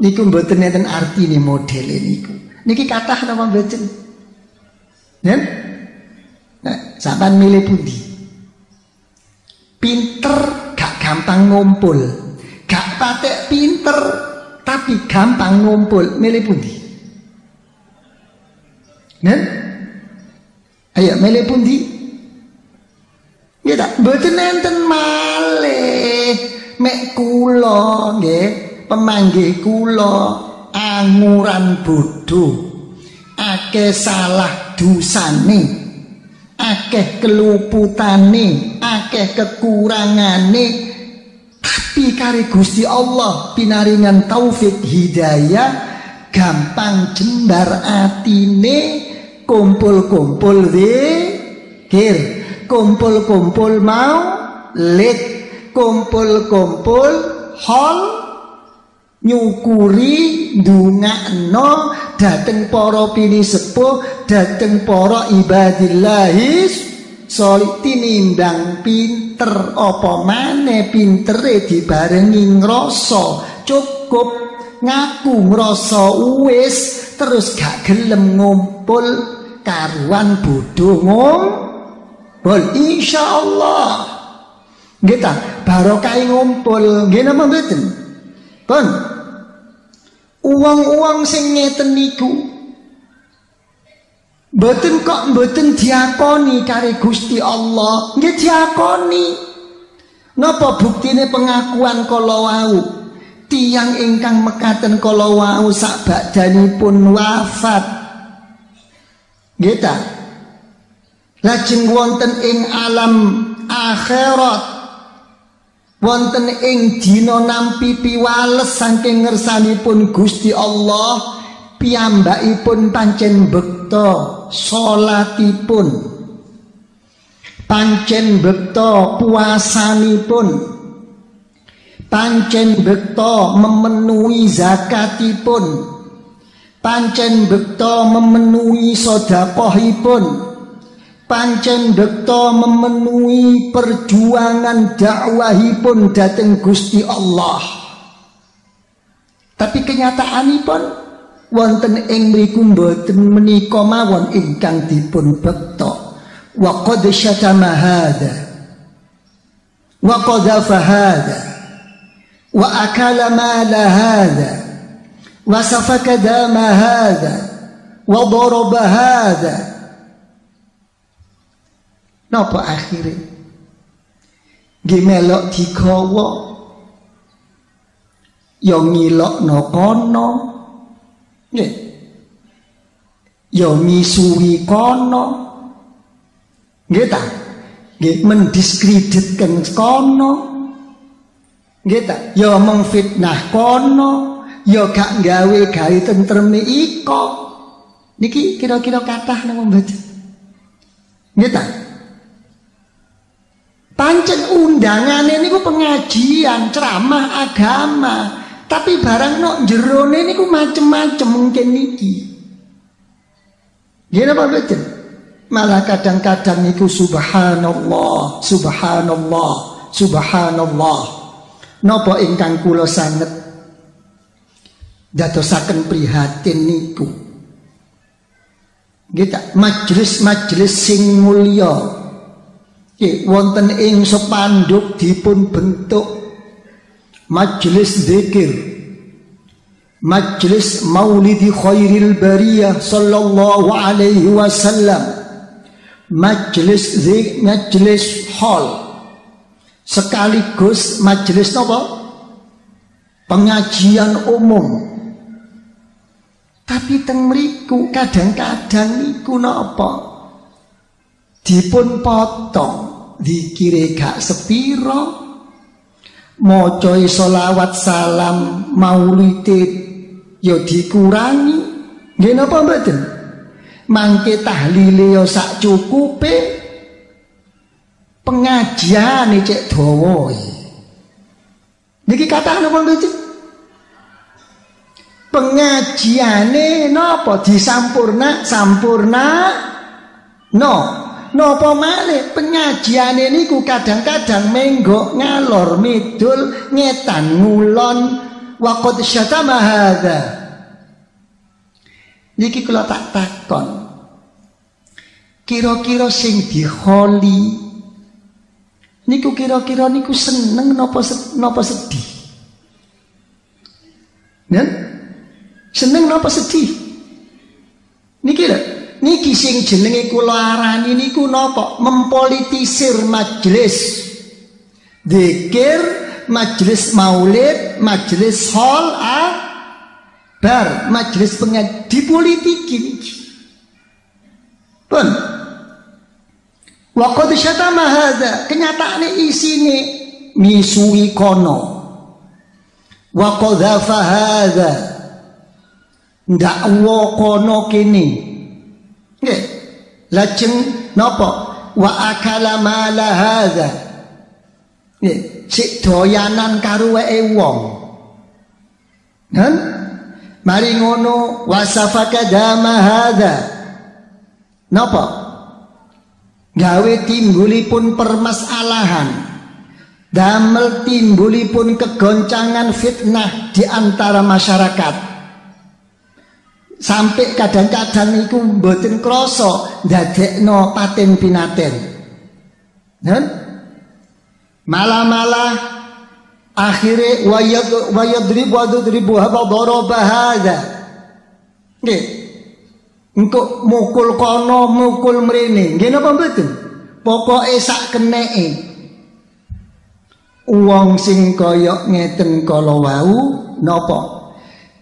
Speaker 1: niku mboten enten artine modele niku. Niki kathah napa mboten? Nen? Nah, sampean milih pundi? Pinter gak gampang ngumpul. Gak patek pinter tapi gampang ngumpul. Milih pundi? mele pun di. Ya tak betul enten male mek kula nggih pemanggih kula anguran bodoh, Akeh salah dusane. Akeh keluputane, akeh kekurangane. Tapi kare Gusti Allah pinaringan taufik hidayah gampang jembar atine kumpul-kumpul zikir kumpul-kumpul mau lid kumpul-kumpul hol nyukuri dunga no dateng poro pini sepuh dateng poro ibadillahis solid tinimbang pinter opo mane pintere dibarengi ngrasa cukup ngaku ngrasa wis terus gak gelem ngumpul karuan bodho ngumpul insyaallah Allah ta barokai ngumpul gini napa mboten pun uang-uang sing ngeten niku Mboten kok mboten diakoni kare Gusti Allah. Nggih diakoni. Napa buktine pengakuan kalau wau? tiang ingkang mekaten kala wau sak badanipun wafat nggih ta lajeng wonten ing alam akhirat wonten ing dina nampi piwales saking ngersanipun Gusti Allah piyambakipun pancen bekta salatipun pancen bekta puasanipun pancen bekto memenuhi zakatipun pancen bekto memenuhi sodakohipun pancen bekto memenuhi perjuangan dakwahipun dateng Gusti Allah tapi kenyataanipun wonten ing mriku mboten menika mawon ingkang dipun bekto wa qad syatama hadha wa qadhafa hadha وأكل مال هذا وسفك دام هذا وضرب هذا Napa akhire? Nggih melok digawa. Ya ngilokno kono. Nggih. Ya misuwi kono. Nggih ta? Nggih mendiskreditkan kono. Gitu, yo ya mengfitnah kono, yo ya gak gawe gawe termi iko. Niki kira-kira kata nang membaca. Gitu. Pancen undangan ini ku pengajian, ceramah agama. Tapi barang nok jerone ini ku macem-macem mungkin niki. Gini apa baca? Malah kadang-kadang niku subhanallah, subhanallah, subhanallah. Nopo ingkang kulo sanget datosakan prihatin niku. Gita majelis-majelis sing mulia Nggih wonten ing sepanduk dipun bentuk majelis zikir. Majelis Maulidi Khairil Bariyah sallallahu alaihi wasallam. Majelis zik, majelis hall sekaligus majelis nopo pengajian umum tapi teng mriku kadang-kadang niku napa dipun potong dikire gak sepiro mocoi solawat salam maulidid ya dikurangi nggih napa mboten mangke tahlile ya sak cukupe pengajian cek dawa niki kathah napa mboten pengajiane nopo disampurna sampurna no napa Pengajian ini ku kadang-kadang menggok ngalor midul ngetan ngulon waqad syata hadza niki kalau tak takon kira-kira sing diholi niku kira-kira niku seneng napa napa sedih ya seneng napa sedih niki lho niki sing jenenge kula arani niku napa mempolitisir majelis diker majelis maulid majelis hol bar majelis pengaji dipolitiki niki Waqad syatama hadza. Kenyataane isine misui kono. Wa qadhafa hadza. Ndakwa kono kene. Nggih. Lajeng napa? Wa akala mala hadza. Nggih, sik doyanan karo weke wong. Kan? Mari ngono wasafaka dama hadza. Napa? gawe timbulipun permasalahan damel timbulipun kegoncangan fitnah di antara masyarakat sampai kadang-kadang iku mboten krasa ndadekno paten pinaten. Dan Malah-malah akhirnya wayad wayadribu wadribu haba daraba Nggih. Engkau mukul kono, mukul mrene. Nggih napa betul. Pokoknya sak kenee, uang sing koyok ngeten kalau wau nopo.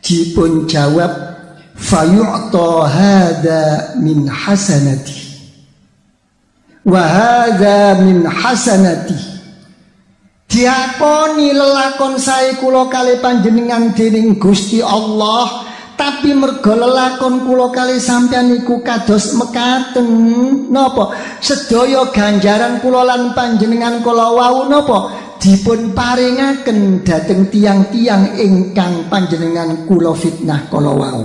Speaker 1: Jipun jawab fayu'ta hada min hasanati. Wa hada min hasanati. Diakoni lelakon saya kula kali panjenengan dening Gusti Allah tapi mergo lelakon kula kali sampeyan niku kados mekaten napa sedaya ganjaran kula lan panjenengan kula wau napa dipun paringaken dhateng tiang-tiang ingkang panjenengan kula fitnah kala wau.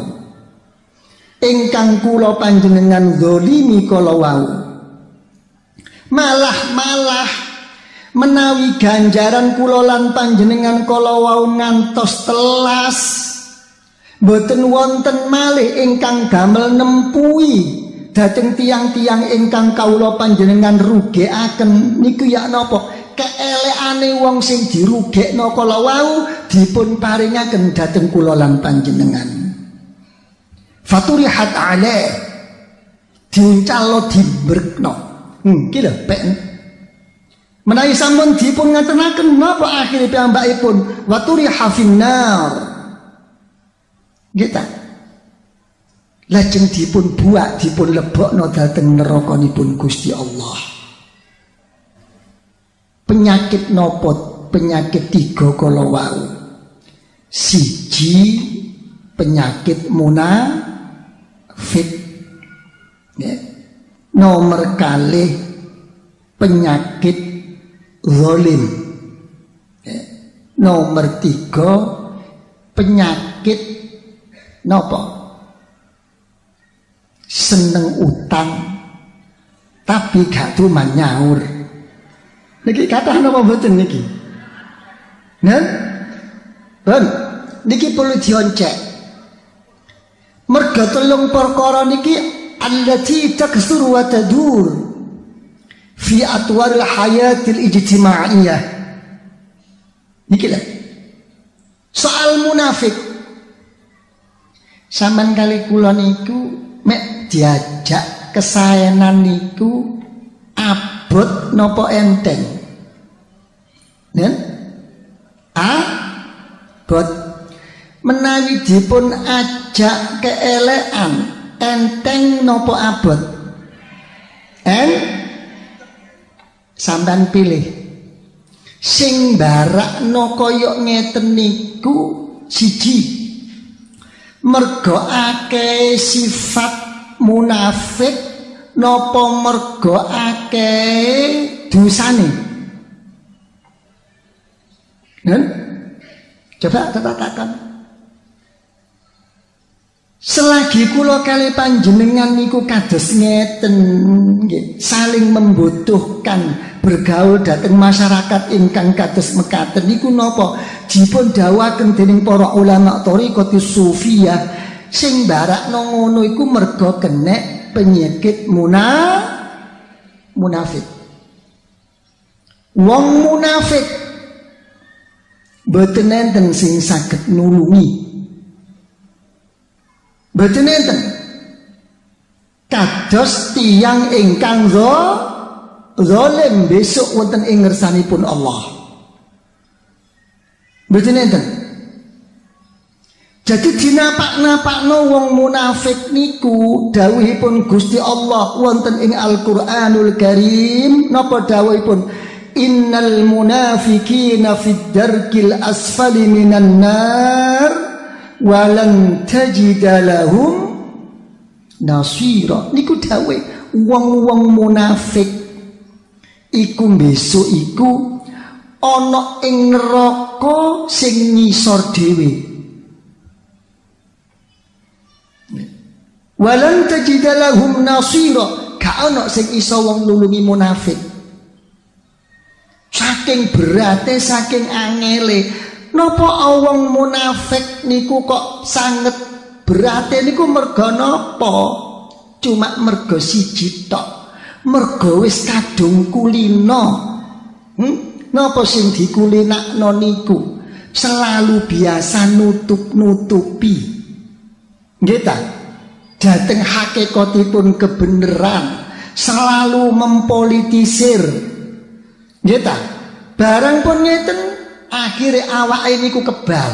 Speaker 1: Ingkang kula panjenengan zalimi kala wau. Malah-malah menawi ganjaran kula lan panjenengan kala wau ngantos telas boten wonten malih ingkang gamel nempui dhateng tiang-tiang ingkang kaula panjenengan rugekaken niku ya napa keeleane wong sing dirugekno kala wau dipun paringaken dhateng kula lan panjenengan faturihat ale diuncalo dibrekno hmm ki lho pek menawi sampun dipun ngatenaken napa akhire piyambakipun waturi hafinnar kita lajeng dipun buak dipun dateng dhateng pun Gusti Allah. Penyakit nopo? Penyakit tiga kala wau. Siji penyakit muna fit, Nomor kalih penyakit zalim. Ya. Nomor tiga penyakit Nopo Seneng utang tapi gak cuma nyaur. Niki kata nopo betul niki? Nen? Ben, niki perlu dioncek. Merga telung perkara niki allati taksur wa tadur fi atwar hayatil ijtima'iyah. Niki lah. Soal munafik Saman kali kula itu mek diajak kesaenan itu abot nopo enteng. Nen? A bot menawi dipun ajak keelean enteng nopo abot. En Samban pilih sing noko kaya ngeten niku siji mergo sifat munafik nopo mergo akeh dosane Dan coba katakan selagi kulo kali panjenengan niku kados ngeten saling membutuhkan bergaul dateng masyarakat ingkang kados mekaten niku napa dipun dawaken dening para ulama thariqati sufiyah sing barakno ngono iku mergo kenek penyakit muna munafik wong munafik boten enten sing saged nulungi boten enten kados tiyang ingkang zahir zalim besok wonten ing pun Allah. Mboten enten. Jadi dinapak-napakno wong munafik niku dawuhipun Gusti Allah wonten ing Al-Qur'anul Karim napa dawuhipun Innal munafiqina fid darkil asfali minan nar walan tajida lahum nasira niku dawuh wong-wong munafik iku besok iku ana ing neraka sing ngisor dhewe walan tajida lahum nasira gak ana sing iso wong nulungi munafik saking berate saking angele napa awang munafik niku kok sanget berate niku merga napa cuma merga siji tok mergo wis kadung kulino hmm? napa sing dikulinakno niku selalu biasa nutup-nutupi nggih ta dhateng hakikatipun kebenaran selalu mempolitisir nggih ta barang pun ngeten awak ini ku kebal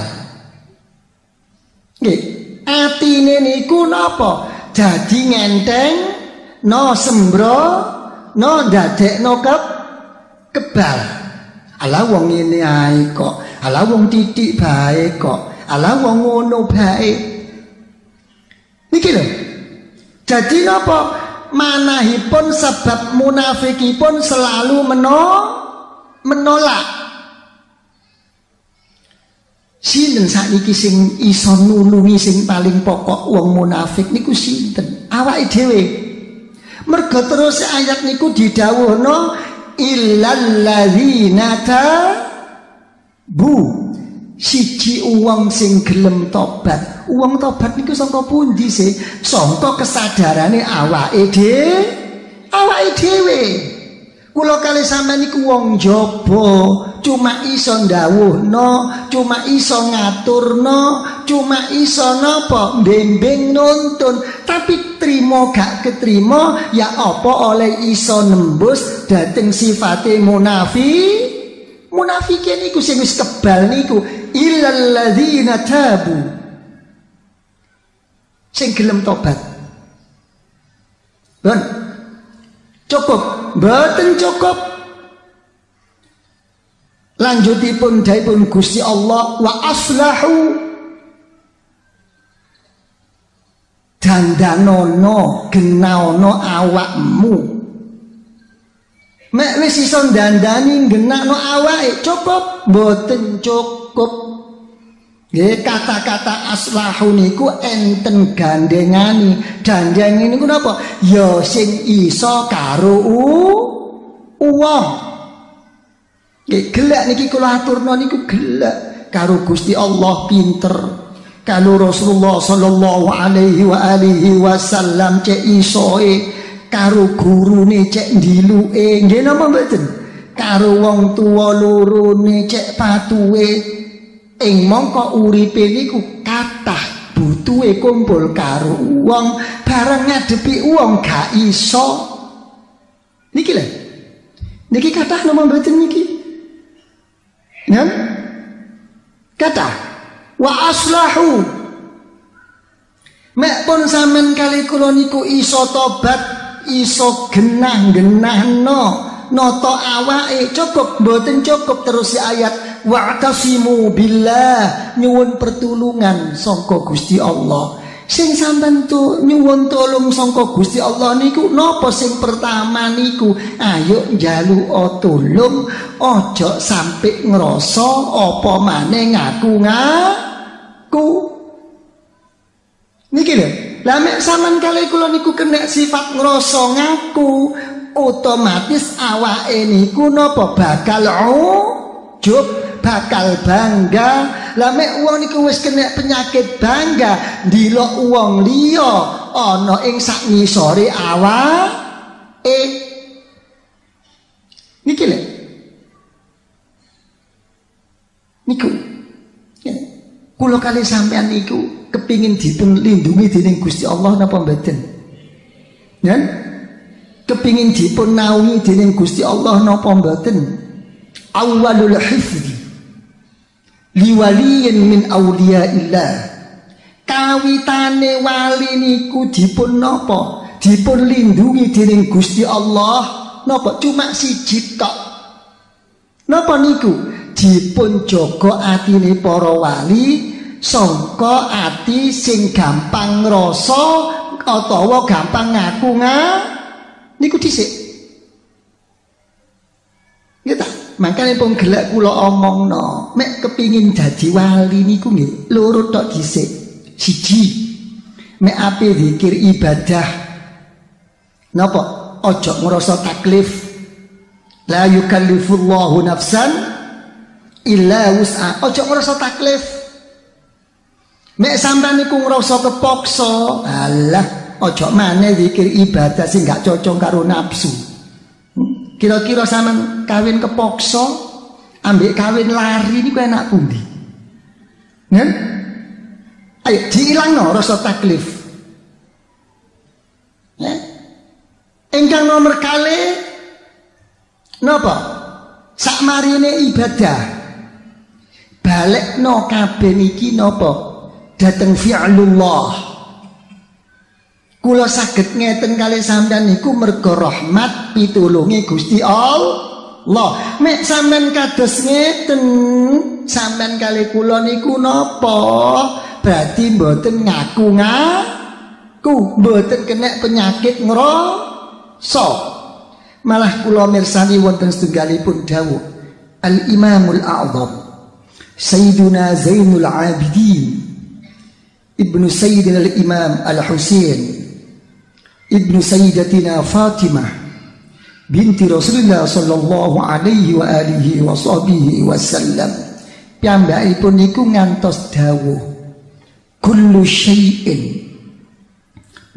Speaker 1: nggih atine niku nopo jadi ngenteng no sembro no dadek no kep kebal ala wong ini ae kok ala wong titik bae kok ala wong ngono bae niki lho jadi napa manahipun sebab munafikipun selalu meno menolak sinten sakniki sing iso nulungi sing paling pokok wong munafik niku sinten awake dhewe mergo terus ayat niku didhawuhno illalladzina bu siji uang sing gelem tobat uang tobat niku sangka pundi sih sangka kesadarane awake dhewe awake dhewe Kula kali sama niku wong Jopo, cuma iso no, cuma iso ngatur no, cuma iso napa bembeng nonton, tapi trimo gak ketrimo ya opo oleh iso nembus dateng sifate munafi. Munafikin niku sing wis kebal niku illal tabu. Sing gelem tobat. Bon. Cukup mboten cukup lanjutipun daipun Gusti Allah wa aslahu dandanono genaono awakmu mek wis iso dandani genakno awake cukup mboten cukup Nggih kata-kata aslahuniku enten gandengani. Dandeng niku napa? Ya sing iso karo u uwong. Nggih gelak niki kula aturno niku gelak karo Gusti Allah pinter. Kalau Rasulullah sallallahu alaihi wa alihi wasallam cek isoe karo gurune cek ndiluke nggih napa mboten? Karo wong tuwa loro cek patuwe ing mongko uripe niku kathah butuhe kumpul karo wong bareng ngadepi wong gak iso niki lho niki kathah nomor mboten niki Nah, kata wa aslahu mek pun sampean kali kula niku iso tobat iso genah-genahno nata awake cukup mboten cukup terus ayat wa'tasimu billah nyuwun pertulungan sangka Gusti Allah sing sampean tu nyuwun tolong sangka Gusti Allah niku napa sing pertama niku ayo njaluk oh, tulung ojo sampai ngrasa apa maneh ngaku ngaku niki lho lah mek sampean kali kula niku kena sifat ngrasa ngaku otomatis awake niku napa bakal ujub bakal bangga lah uang wong niku wis kena penyakit bangga ndelok uang liyo ono ing sak awa eh niki lho niku ya. kali sampean niku kepingin dipun lindungi dening Gusti Allah napa mboten ya kepingin dipun naungi dening Gusti Allah napa mboten awalul hifdi liwaliyin min auliyaillah kawitane wali niku dipun nopo dipun lindungi dening Gusti Allah nopo cuma si tok nopo niku dipun jaga atine para wali songko ati sing gampang ngrasa utawa gampang ngaku nga niku dhisik Makanya pun gelak kula omong no. Mek kepingin jadi wali niku nggih loro tok dhisik. Siji mek ape zikir ibadah napa ojo ngerasa taklif. La yukallifullahu nafsan illa wus'a. Ojo ngerasa taklif. Mek sampean niku ngerasa kepaksa, alah ojo mana zikir ibadah sing gak cocok karo nafsu. Kira-kira sama kawin kepokso, ambek kawin lari ini enak pundi. Ngen? Ayo diilang no rasa taklif. Ya. Engkang nomor kali, nopo? Sak marine ibadah. Balik no kabeh niki nopo? Dateng fi'lullah. Kula saged ngeten kali sampean niku mergo rahmat pitulunge Gusti Allah. Mek sampean kados ngeten, sampean kali kula niku napa? Berarti mboten ngaku ngaku, mboten kena penyakit ngrasa. Malah kula mirsani wonten setunggalipun dawuh Al-Imamul A'zam Sayyiduna Zainul Abidin Ibnu Sayyidina Al-Imam Al-Husain ابن سيدتنا فاطمة بنت رسول الله صلى الله alaihi wa alihi wa sahbihi wasallam piyambakipun niku ngantos dawuh kullu syai'in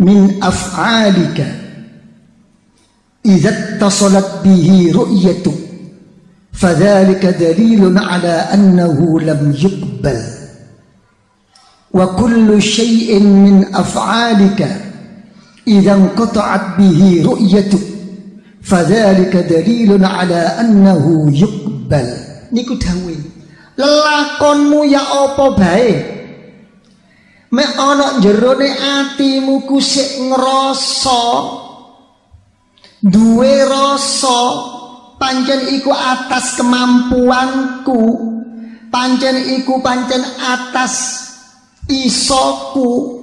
Speaker 1: min af'alika idza tasalat bihi ru'yatuk fadzalika dalilun ala annahu lam yuqbal wa kullu syai'in min af'alika idzan qata'at bihi ru'yatuk fadzalika dalilun ala annahu yuqbal niku dawuhe lelakonmu ya apa bae mek ana jerone atimu ku sik ngrasa duwe rasa pancen iku atas kemampuanku pancen iku pancen atas isoku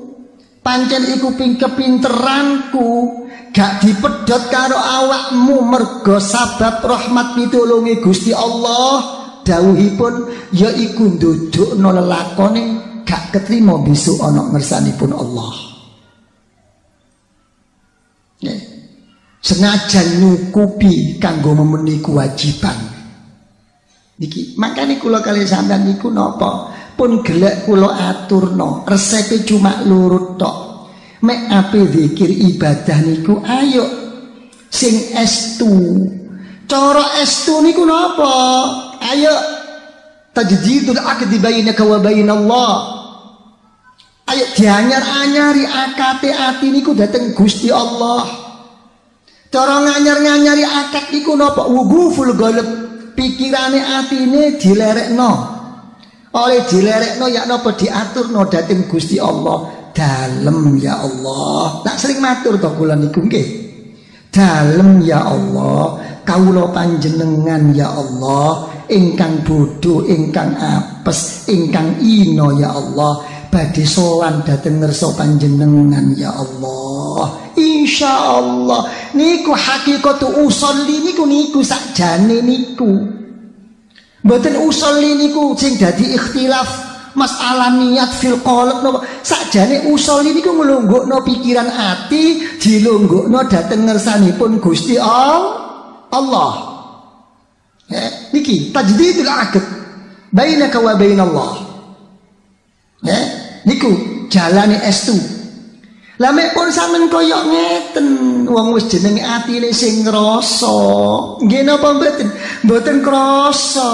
Speaker 1: Pancen iku ping kepinteranku gak dipedot karo awakmu mergo sabab rahmat pitulungi Gusti Allah dawuhipun ya iku duduk lelakone gak ketrima bisu ana ngersanipun Allah. Nih. Ya. Senajan nyukupi kanggo memenuhi kewajiban. Niki makane kula kali sampean niku napa? pun gelek kula aturno resepe cuma lurut tok mek ape zikir ibadah niku ayo sing estu cara estu niku napa ayo tajdidul akdi bainaka wa bainallah ayo dianyar-anyari akate ati niku dateng Gusti Allah cara nganyar-nganyari akat niku napa wuguful golep pikirane atine dilerekno oleh no ya diatur no dating Gusti Allah dalam ya Allah tak sering matur to niku nggih ya Allah kawula panjenengan ya Allah ingkang bodoh ingkang apes ingkang ino ya Allah badhe sowan dhateng ngersa panjenengan ya Allah. Insya Allah niku hakikatu usolli niku niku sakjane niku. Mboten usolli niku sing dadi ikhtilaf masalah niat fil qalb napa sakjane usolli niku nglunggukno pikiran ati dilunggukno dhateng ngersanipun Gusti Allah. Ya, niki tajdidul aqd bainaka wa bainallah. Ya, niku es estu lah mek pun sampean koyo ngeten, wong wis jeneng atine sing ngrasa. Nggih napa mboten? Mboten krasa.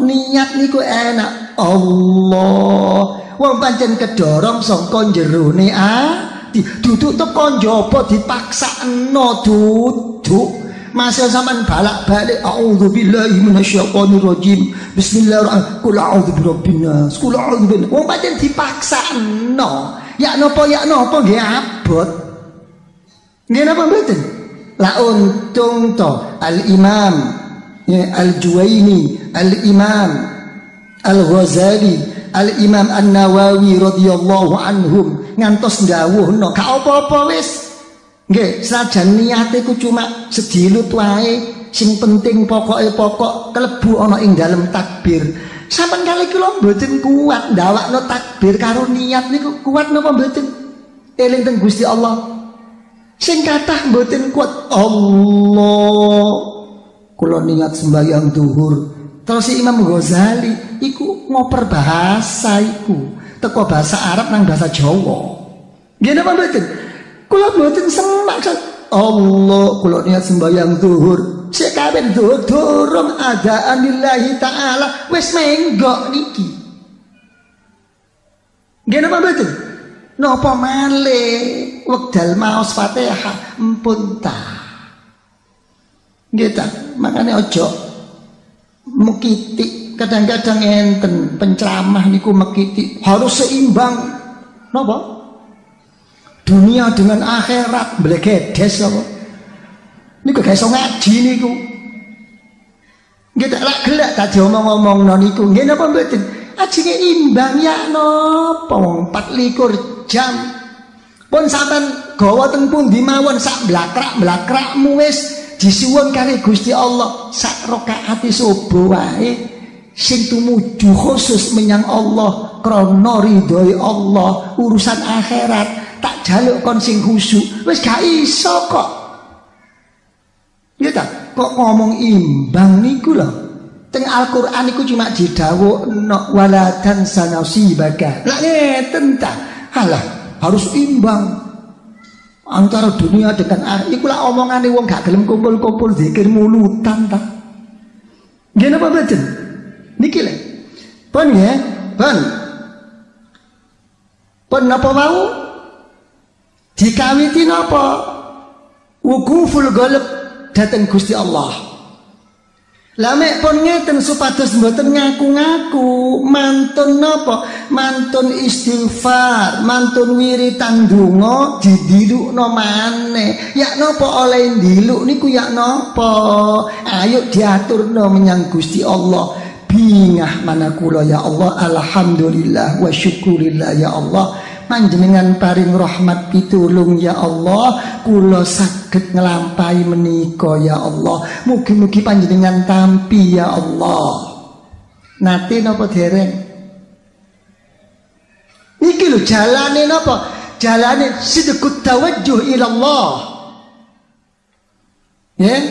Speaker 1: Niat niku enak. Allah. Wong pancen kedorong saka jerone ati. Duduk teko njaba nno duduk. Masa zaman balak-balik A'udhu billahi minasyaitanir rajim Bismillahirrahmanirrahim Kula a'udhu birabbin nas Kul a'udhu bin Wong pancen dipaksa nno yak nopo yak nopo nggih abot nggih napa mboten la untung to al imam al juwaini al imam al ghazali al imam an nawawi radhiyallahu anhum ngantos dawuhno gak apa-apa wis nggih sajan niate cuma sedilut wae sing penting pokoke pokok kelebu ana ing dalam takbir Sampai kali kulo mboten kuat no takbir karo niat niku kuat napa mboten? Eling teng Gusti Allah. Sing kathah mboten kuat Allah. kulo niat sembahyang Tuhur. Terus si Imam Ghazali iku ngoper bahasa iku. Teko bahasa Arab nang bahasa Jawa. dia napa mboten? kulo mboten semak Allah kulo niat sembahyang Tuhur sik kawin dhuwur durung ada anilahi taala wis menggok niki Gimana napa betul? napa malih wakdal maos Fatihah empun ta nggih ta makane kadang-kadang enten penceramah niku mekitik harus seimbang napa dunia dengan akhirat blegedes apa niku gak iso ngaji niku nggih tak lak gelak tadi omong-omong niku nggih napa mboten ajine imbang ya napa wong 24 jam pun sampean gawa ten pundi mawon sak blakrak-blakrakmu wis disuwun kali Gusti Allah sak rakaat subuh wae sing tumuju khusus menyang Allah krana ridhoi Allah urusan akhirat tak jaluk kon sing khusyuk wis gak iso kok Ya tak, kok ngomong imbang niku lho. Teng Al-Qur'an niku cuma no wala dan baga. Lah ngeten ta. Alah, harus imbang. Antara dunia dengan akhirat iku lah omongane wong gak gelem kumpul-kumpul zikir mulutan ta. Nggih napa mboten? Niki lho. Pun ya, pun. Pun napa mau? Dikawiti napa? Wukuful golep dateng Gusti Allah. Lamek pun ngeten supados mboten ngaku-ngaku, mantun napa? Mantun istighfar, mantun wiritan donga didilukno maneh. Ya napa oleh diluk niku ya napa? Ayo diaturno menyang Gusti Allah. Bingah mana kula ya Allah, alhamdulillah wa syukurillah ya Allah panjenengan paring rahmat pitulung ya Allah kula saged nglampahi menika ya Allah mugi-mugi panjenengan tampi ya Allah nate napa dereng niki lho jalane napa jalane sidqut tawajjuh ila Allah ya yeah?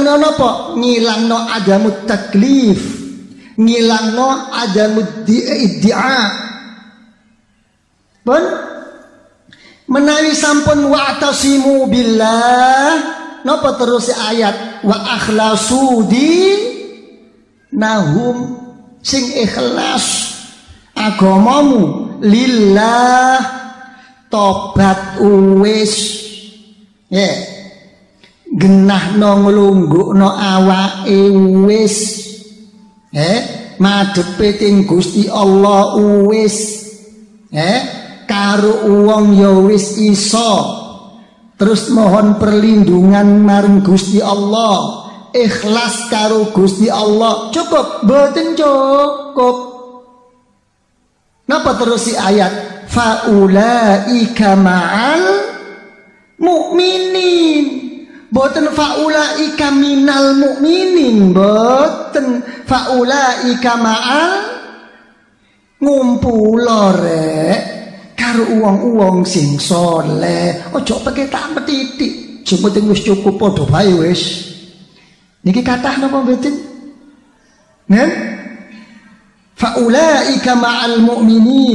Speaker 1: no ada mutaklif, ngilang taklif ada adamut idia. Pun menawi sampun atasimu billah napa terus ayat wa akhlasu di nahum sing ikhlas agamamu lillah tobat uwis ya yeah. genah no nglungguk no awa wis eh yeah. madepe Gusti Allah uwis eh yeah karo uang yowis ya iso terus mohon perlindungan maring Gusti Allah ikhlas karo Gusti Allah cukup boten cukup napa terus si ayat faulaika ma'al mukminin boten faulaika minal mukminin boten faulaika ma'al ngumpul rek karo uang-uang sing soleh ojo pakai tambah titik sing penting wis cukup podo bae wis niki nama napa mboten faula faulaika ma'al mu'minin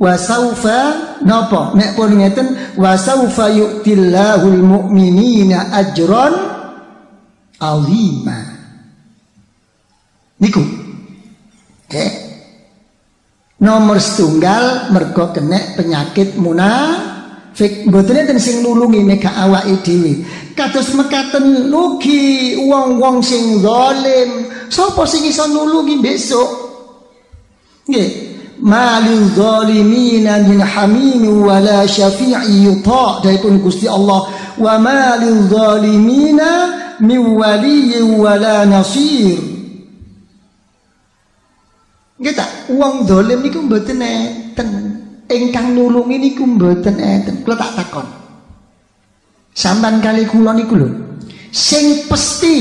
Speaker 1: wa saufa napa nek pun ngeten wa saufa yu'tillahu mu'minina ajron azima niku eh Nomor setunggal mergo kena penyakit munafik. betulnya dan sing nulungi mega awak itu, Kados mekaten luki uang-uang sing dolim. So sing iso nulungi besok? Nggih. Mali zalimina min hamim wala syafi'i yuta pun Gusti Allah wa mali zalimina min waliyyin wala nasir Nggih uang wong dolim niku mboten enten. engkang nulungi ini mboten enten. Kula tak takon. Sampan kali kulo niku lho. Sing pasti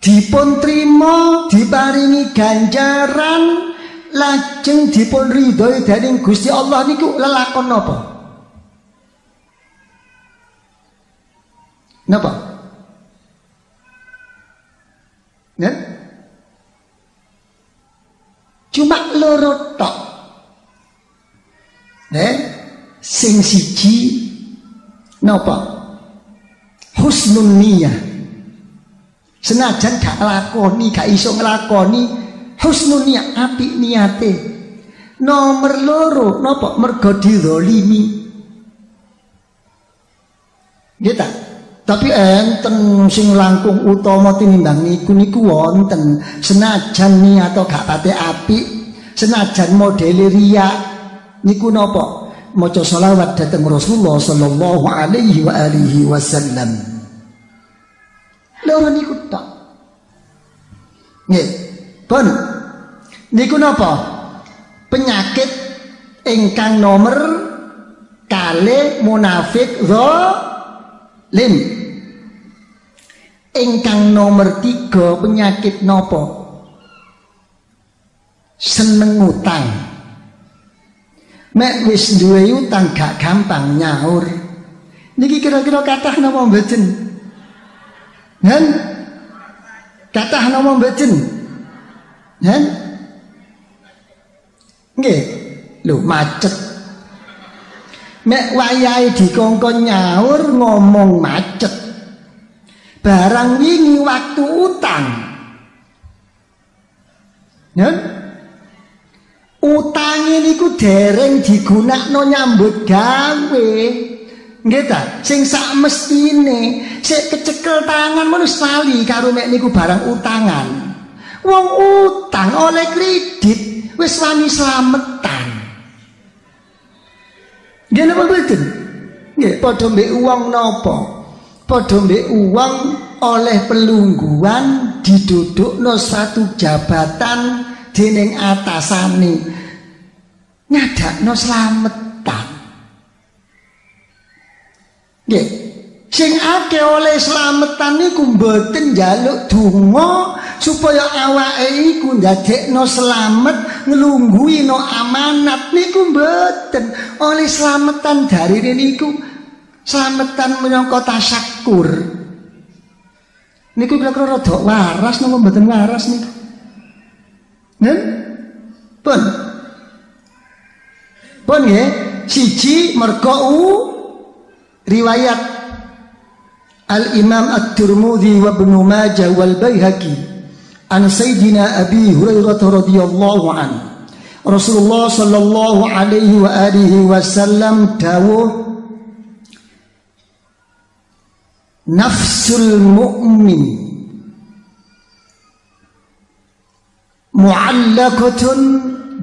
Speaker 1: dipun trima diparingi ganjaran lajeng dipun ridhoi dari Gusti Allah niku lelakon apa Napa? Nen? Cuma loro tok. ne sing siji napa? Husnun niyah. Senajan gak lakoni, gak iso nglakoni husnun niyah, api niate. Nomor loro napa? Mergo dizalimi. Nggih tak? Tapi enten sing langkung utama tinimbang niku niku wonten senajan atau gak pate api senajan modele riya niku napa? Maca selawat dhateng Rasulullah sallallahu alaihi wa alihi wasallam. Lha niku tak. Nggih. Pun niku nopo Penyakit ingkang nomor kale munafik dho Lim engkang nomor tiga penyakit nopo Seneng utang Mek wis duwe utang gak gampang nyaur Niki kira-kira kata napa mboten? Hen? Kata napa mboten? Hen? Nge Lho macet Mek di kongkong nyaur ngomong macet. Barang ini waktu utang. Ya? ini ku dereng no nyambut gawe. Nggih Sing sak mestine, sik kecekel tangan ngono sali karo mek niku barang utangan. Wong utang oleh kredit wis wani selametan. Nggih napa mboten? Nggih, padha mbek uang napa? Padha mbek uang oleh pelungguan didudukno satu jabatan dening atasane. Nyadakno slametan. Nggih, sing akeh oleh slametan niku mboten njaluk donga supaya awake iku ndadekno selamat ngelungguin no amanat niku mboten oleh selamatan dari niku selamatan menyangka tasyakur niku kira-kira rada waras napa mboten waras niku Nen? Pun. Pun ya. Siji mergo riwayat Al Imam At-Tirmidzi wa Ibnu Majah wal Baihaqi عن سيدنا أبي هريرة رضي الله عنه رسول الله صلى الله عليه وآله وسلم تاو نفس المؤمن معلقة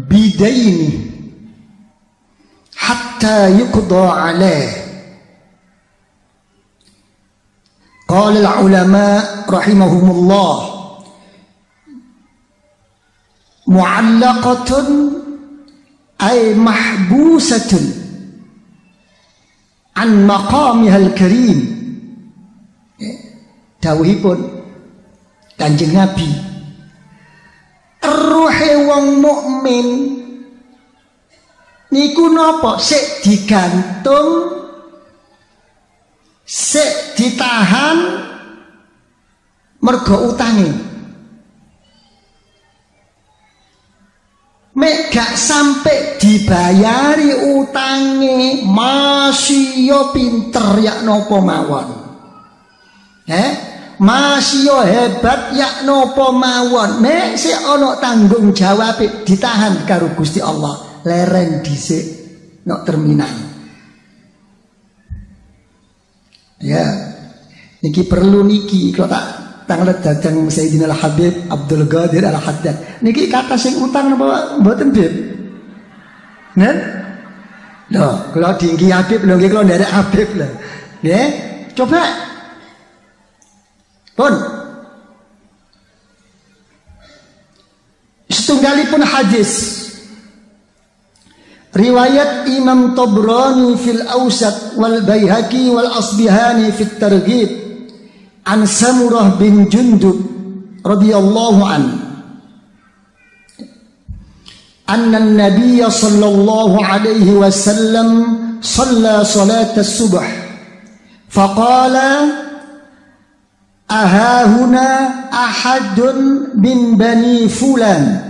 Speaker 1: بدينه حتى يقضى عليه قال العلماء رحمهم الله mu'allaqatun ay mahbusatun an maqamihal karim dawuhipun Kanjeng Nabi ruhe wong mukmin niku napa sik digantung sik ditahan mergo utange Mek gak sampai dibayari utange masih yo pinter ya nopo mawon. Eh, masih yo hebat ya nopo mawon. Mek si ono tanggung jawab e ditahan karo Gusti Allah. Leren dhisik nok terminal. Ya. Niki perlu niki Kalau tak tanglet datang Sayyidina Al-Habib Abdul Ghadir Al-Haddad niki kata sing utang napa mboten Bib Nen lho kalau tinggi Habib lho nggih kalau nderek Habib lho nggih coba pun setunggalipun hadis Riwayat Imam Tabrani fil Ausat wal Baihaqi wal Asbihani fit Targhib an Samurah bin Jundub radhiyallahu an anna an-nabiy alaihi wasallam shalla subuh faqala aha huna ahadun bani fulan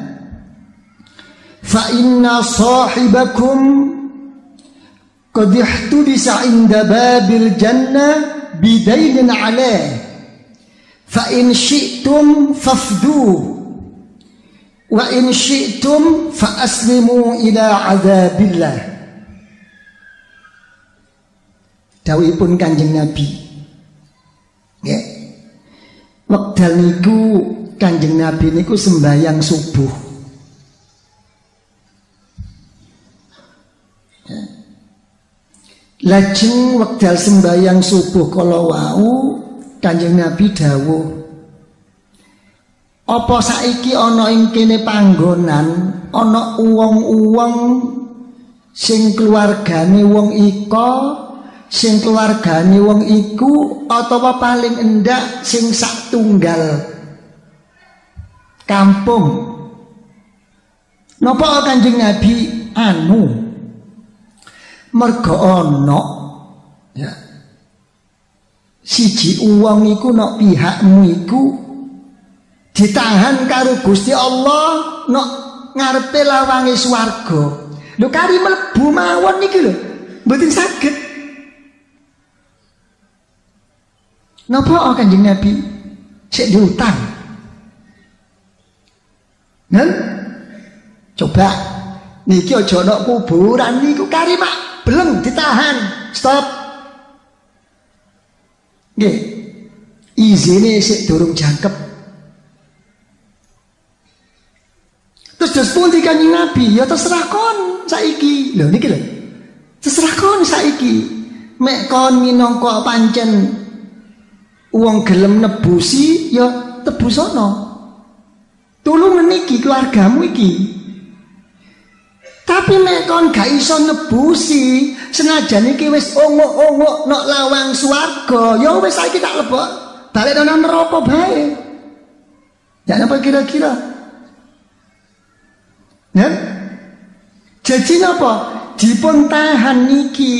Speaker 1: fa inna sahibakum qad ihtudisa inda babil janna bidainin alaihi fa in syi'tum fafdu wa in syi'tum fa aslimu ila azabillah dawuhipun Kanjeng Nabi ya yeah. wekdal niku Kanjeng Nabi niku sembahyang subuh ya. Lajeng wekdal sembahyang subuh kalau wau Kanjeng Nabi dawuh Apa saiki ana ing kene panggonan ana uwong-uwong sing keluargane wong iko sing keluargane wong iku atau paling endak sing sak tunggal kampung Napa Kanjeng Nabi anu mergo ana ya siji uang iku nok pihakmuiku iku ditahan karo Gusti Allah nok ngarepe lawange swarga lho kari mlebu mawon niki lho mboten saged napa oh, kanjeng Nabi sik diutang Nen? Coba niki aja ana kuburan niku kari mak beleng ditahan. Stop. Nggih. Izine sik durung jangkep. Terus terus pun kanjeng Nabi, ya terserah kon saiki. Lho niki lho. Terserah kon saiki. Mek kon minangka pancen uang gelem nebusi ya tebusono. Tulung meniki keluargamu iki. Tapi nek kon gak iso nebusi, senajan iki wis ongok-ongok nok lawang swarga, ya wis saiki tak lebok balik nang neraka bae. Ya apa kira-kira? Ya? Jadi apa? Dipun tahan niki.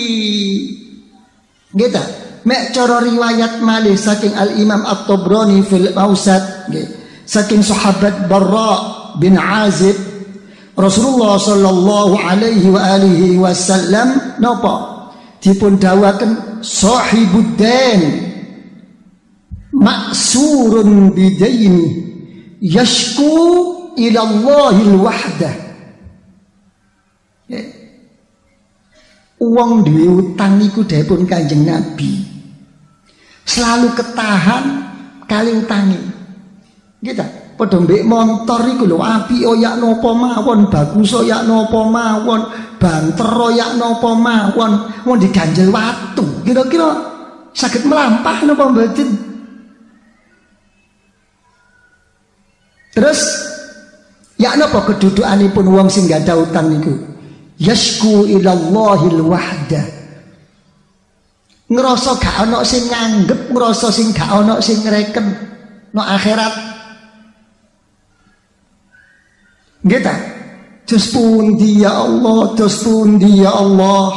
Speaker 1: gitu. Mek cara riwayat malih saking Al Imam At-Tabrani fil Mausad, Saking sahabat Barra bin Azib Rasulullah sallallahu alaihi wa alihi wasallam napa dipun maksurun bidaini yashku ila Allahil wahdah Uang eh, duwe utang niku pun Kanjeng Nabi. Selalu ketahan kali utangi. Gitu. Padha mbek montor iku lho apik ya napa mawon, bagus ya napa mawon, banter ya napa mawon, mau diganjel watu. Kira-kira sakit melampah napa mboten? Terus ya napa kedudukanipun wong sing gadah utang niku? Yashku ilallahil wahdah. ngerasa gak ana sing nganggep ngerasa sing gak ana sing ngreken no akhirat Gita, Dos pundi ya Allah, dos pundi ya Allah.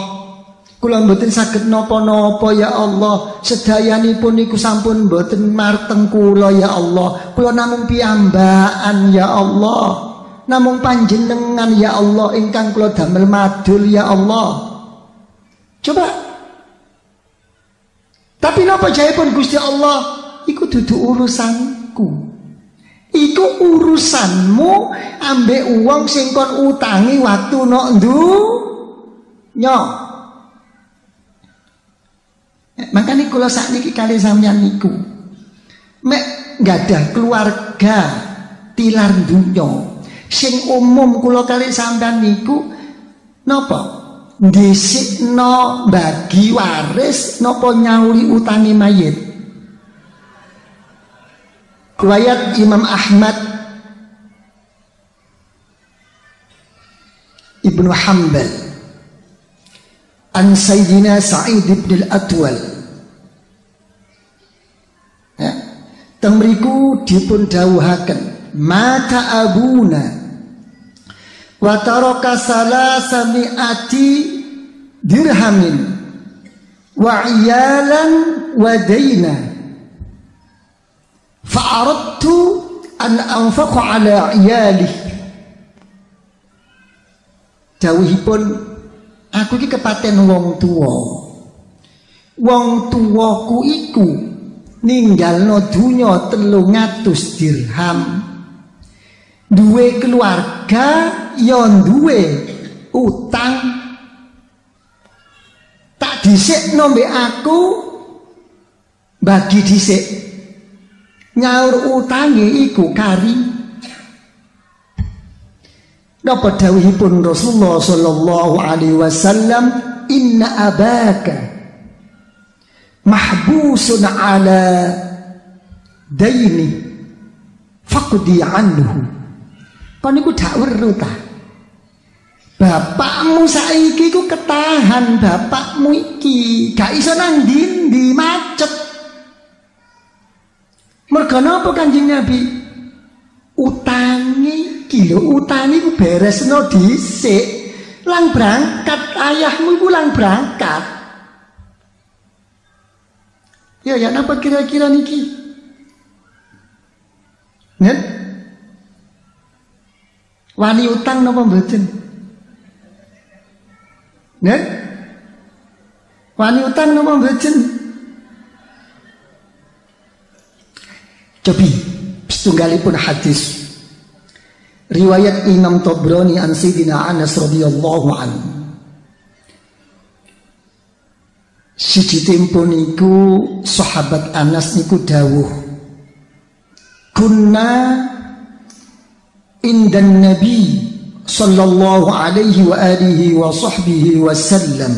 Speaker 1: Kula mboten saged napa-napa ya Allah. Sedayanipun niku sampun mboten marteng kula ya Allah. Kula namung piambaan ya Allah. Namung panjenengan ya Allah ingkang kula damel madul ya Allah. Coba. Tapi napa jaipun Gusti Allah iku dudu urusanku. Iku urusanmu ambek uang sing kon utangi waktu nok ndu nyo. Eh, makanya kalau saat niki kali sampean niku, mek ada keluarga tilar dunyo, sing umum kulo kali sampean niku, nopo dhisikno bagi waris nopo nyauri utangi mayit Riwayat Imam Ahmad Ibnu Hanbal An Sayyidina Sa'id ibn al-Atwal ya. Temriku dipun dawuhaken Mata abuna Wa taraka salasami'ati dirhamin Wa iyalan wa dainah fa'aradtu an anfaqa ala iyali dawuhipun aku iki kepaten wong tua wong tuwaku iku ninggalno dunya 300 dirham duwe keluarga yon ya duwe utang tak disik nombe aku bagi disik nyaur utangi iku kari Napa dawuhipun Rasulullah sallallahu alaihi wasallam inna abaka mahbusun ala daini faqdi anhu kon niku dak weru ta bapakmu saiki ku ketahan bapakmu iki gak iso nang ndi macet Mergo napa Kanjeng Nabi? Utangi iki lho, utang iku beresno dhisik. Lang berangkat ayahmu iku lang berangkat. Ya ya napa kira-kira niki? Nen? Wani utang napa mboten? Nen? Wani utang napa mboten? Cobi setunggalipun hadis riwayat Imam Tobroni an Sidina Anas radhiyallahu an Siji tempo sahabat Anas niku dawuh Kunna indan Nabi sallallahu alaihi wa alihi wa sahbihi wa sallam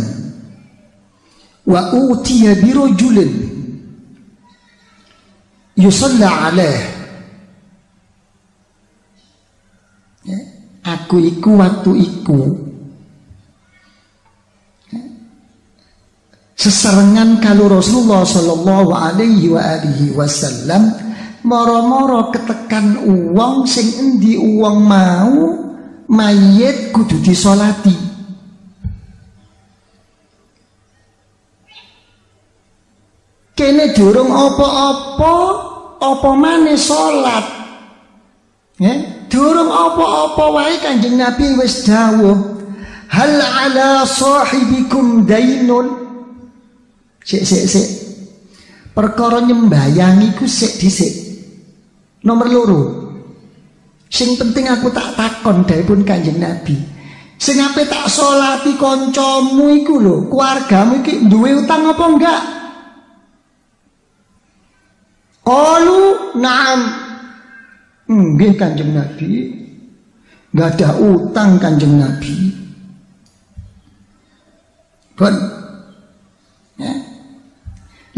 Speaker 1: wa utiya birajulin yusalla alaih ya. aku iku waktu iku ya. seserengan kalau Rasulullah Shallallahu Alaihi wa alihi Wasallam moro-moro ketekan uang sing endi uang mau mayit kudu disolati kene durung apa-apa Opo maneh solat, ya? durung opo apa wae Kanjeng Nabi wis dawuh hal ala sahibikum dainun sik sik sik perkara nyembayangi ku sik dhisik nomor loro sing penting aku tak takon pun Kanjeng Nabi sing ape tak salati kancamu iku lho keluargamu iki duwe utang apa enggak Kalu na'am. Nggih Kanjeng Nabi. Enggak ada utang Kanjeng Nabi. Bon. Ya.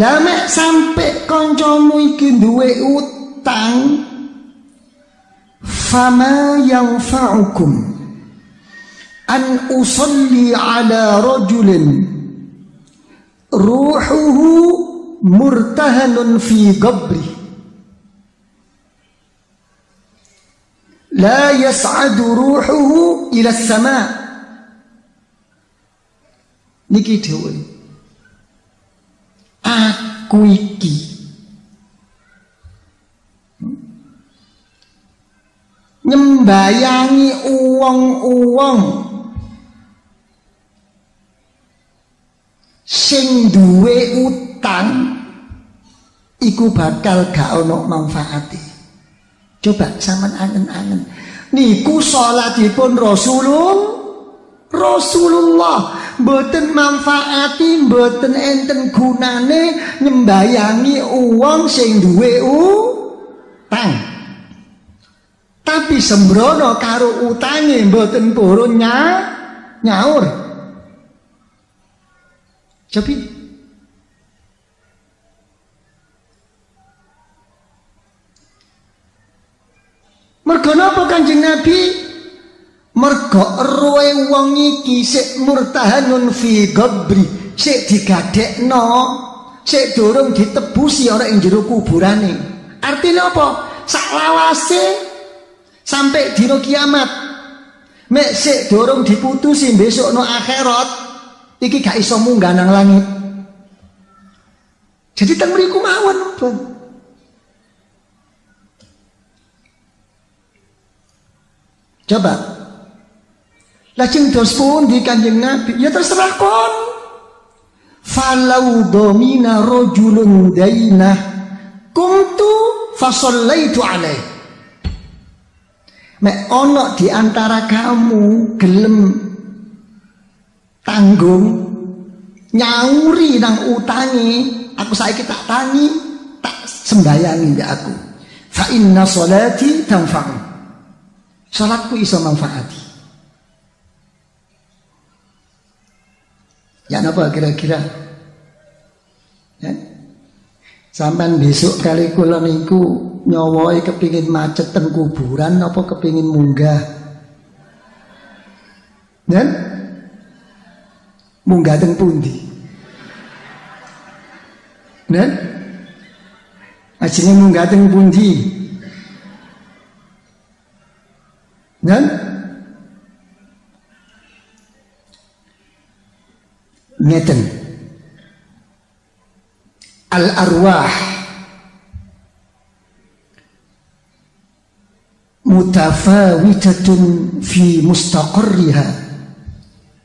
Speaker 1: Lah sampai sampe kancamu iki duwe utang fama fa'ukum an usalli ala rajulin ruhuhu murtahanun fi gabri la yas'adu ruhuhu ila sama niki dhewe aku iki nyembayangi uang-uang, sing duwe utang utang iku bakal gak ono manfaati. Coba zaman angen-angen. Niku salatipun Rasulullah Rasulullah mboten manfaati, mboten enten gunane nyembayangi uang sing duwe utang. Tapi sembrono karo utange mboten purun nyaur. jadi Mergo napa Kanjeng Nabi? Mergo eruwe wong iki sik murtahanun fi gabri, sik digadekno, sik durung ditebusi orang ing jero kuburane. Artinya apa? Saklawase sampai dino kiamat. Mek sik durung diputusi besok no akhirat, iki gak iso munggah nang langit. Jadi teng mriku mawon, Bang. Coba. Lajeng dos di Kanjeng Nabi? Ya terserah kon. Falau domina rojulun daina. kumtu fasallaitu alaih. Mek ono di antara kamu gelem tanggung nyauri nang utangi aku saiki tak tangi tak sembayangi mbek aku fa inna salati tanfa'u Salatku iso manfaati. Ya napa kira-kira? Ya. Sampai besok kali kula niku nyawoi kepingin macet tengkuburan. kuburan apa kepingin munggah? Dan ya? munggah teng pundi? Dan ya? Ajine munggah teng pundi? نعم نتن نعم. الأرواح متفاوتة في مستقرها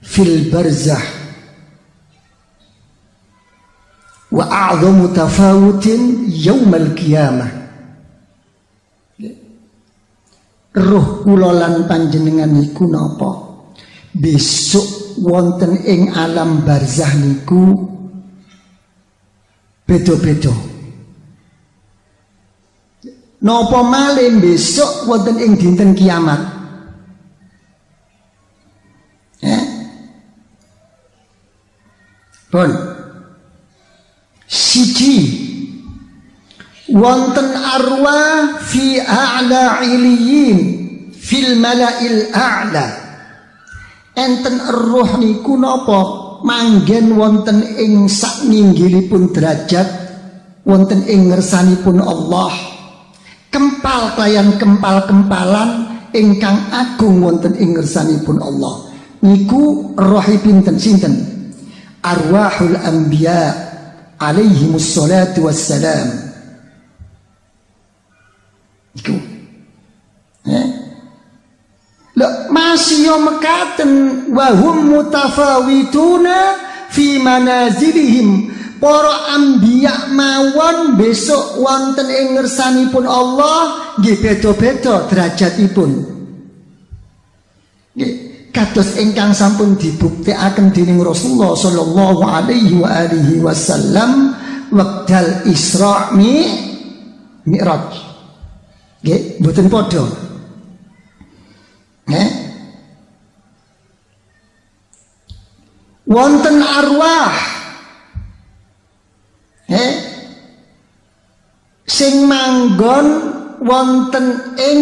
Speaker 1: في البرزخ وأعظم تفاوت يوم القيامة roh kula lan panjenengan niku besok wonten ing alam barzah niku beda-beda napa besok wonten ing dinten kiamat eh? Bon. Siji wonten arwah fi a'la iliyin fil mala'il a'la enten roh niku napa manggen wonten ing sak ninggilipun derajat wonten ing ngersanipun Allah kempal kalian kempal-kempalan ingkang agung wonten ing ngersanipun Allah niku rohi pinten sinten arwahul anbiya alaihi wassalam Iku. Eh? masih yo mekaten wahum mutafawituna fi manazilihim poro ambiya mawon besok wonten ing pun Allah nggih peto beda derajatipun. Nggih kados Engkang sampun akan dening Rasulullah sallallahu alaihi wa alihi wasallam wekdal Isra Mi Mi'raj. Nggih, mboten padha. Nggih. Wonten arwah. Nggih. Sing manggon wonten ing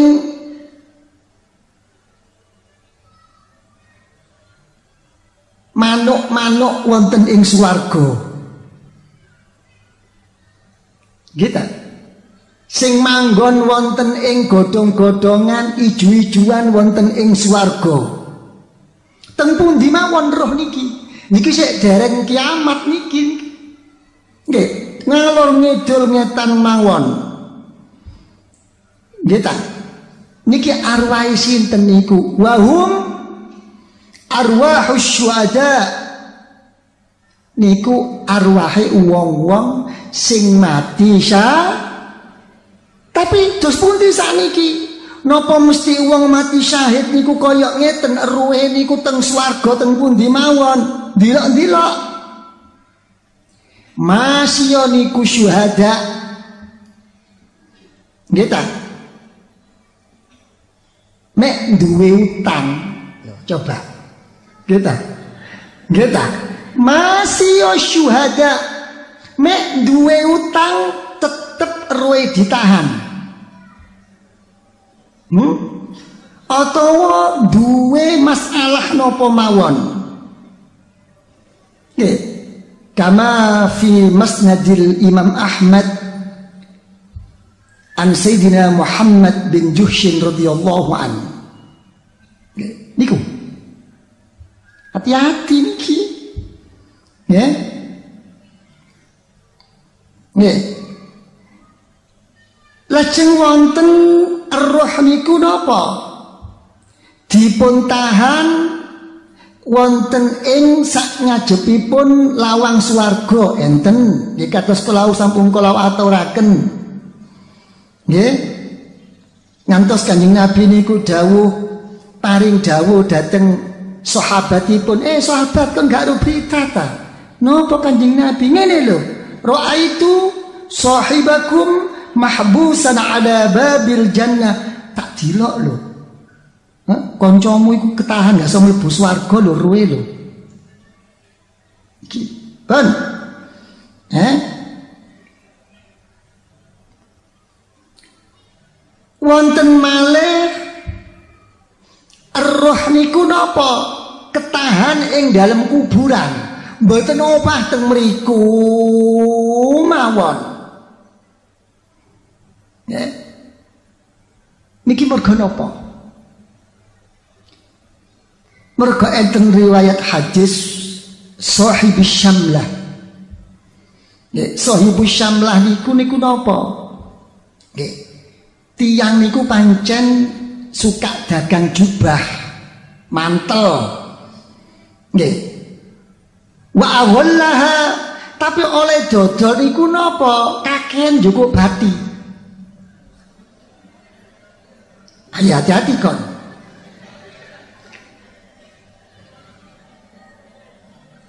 Speaker 1: manuk-manuk wonten ing swarga. Gitu sing manggon wonten ing godhong-godhongan iju-ijuan wonten ing swarga. Tentu pundi mawon roh niki? Niki sik dereng kiamat niki. Nggih, ngalor ngidul ngetan mawon. Nggih ta? Niki arwaisin sinten niku? Wahum arwahus syuhada. Niku arwahe wong-wong sing mati syahid tapi dos pundi ki. nopo mesti uang mati syahid niku koyok ngeten eruhe niku teng swargo teng di mawon? Dilok-dilok. masih niku syuhada. Nggih met duwe utang, coba. Nggih ta? masih syuhada. Mek duwe utang ruwe ditahan. Hmm? Atau duwe masalah nopo mawon. Nggih. Kama fi Masnadil Imam Ahmad an Sayyidina Muhammad bin Juhshin radhiyallahu an. Niku. Hati-hati niki. Ya. Yeah. Lajeng wonten roh niku napa? Dipuntahan wonten ing sak ngajepipun lawang swarga enten nggih kados kula sampun kula aturaken. Nggih. Ngantos Kanjeng Nabi niku dawuh paring dawuh dhateng sahabatipun, "Eh sahabat kon gak berita ta?" Napa Kanjeng Nabi ngene lho? Ra'aitu sahibakum mahbusan ada babil jannah tak dilok lo, koncomu itu ketahan gak sama mlebu swarga ruwelo. ruwe lo iki eh wonten male, roh niku nopo ketahan ing dalam kuburan mboten opah teng mawon Ya. Niki mergo napa? Mergo enten riwayat hadis sohibu syamlah. Nggih, ya, sahibus syamlah niku niku napa? Nggih. Ya. Tiang niku pancen suka dagang jubah, mantel. Nggih. Ya. Wa awallaha tapi oleh dodol niku napa? Kakehan cukup bati. Ayo hati-hati kon.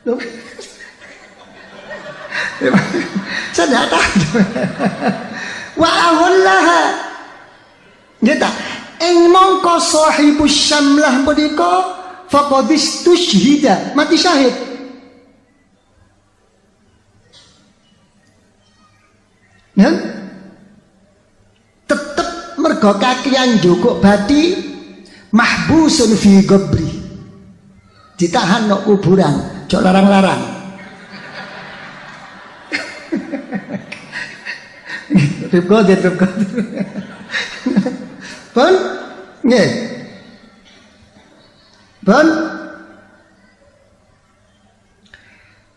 Speaker 1: Saya tidak tahu. Wa'ahullaha. Nggih ta? Ing mongko sahibu syamlah punika fakodis tushida mati syahid. Nah, mergo kakian joko bati mahbusun fi gobri ditahan no kuburan jok larang-larang Rip Qadir, Rip Qadir. Pun, nggih. Pun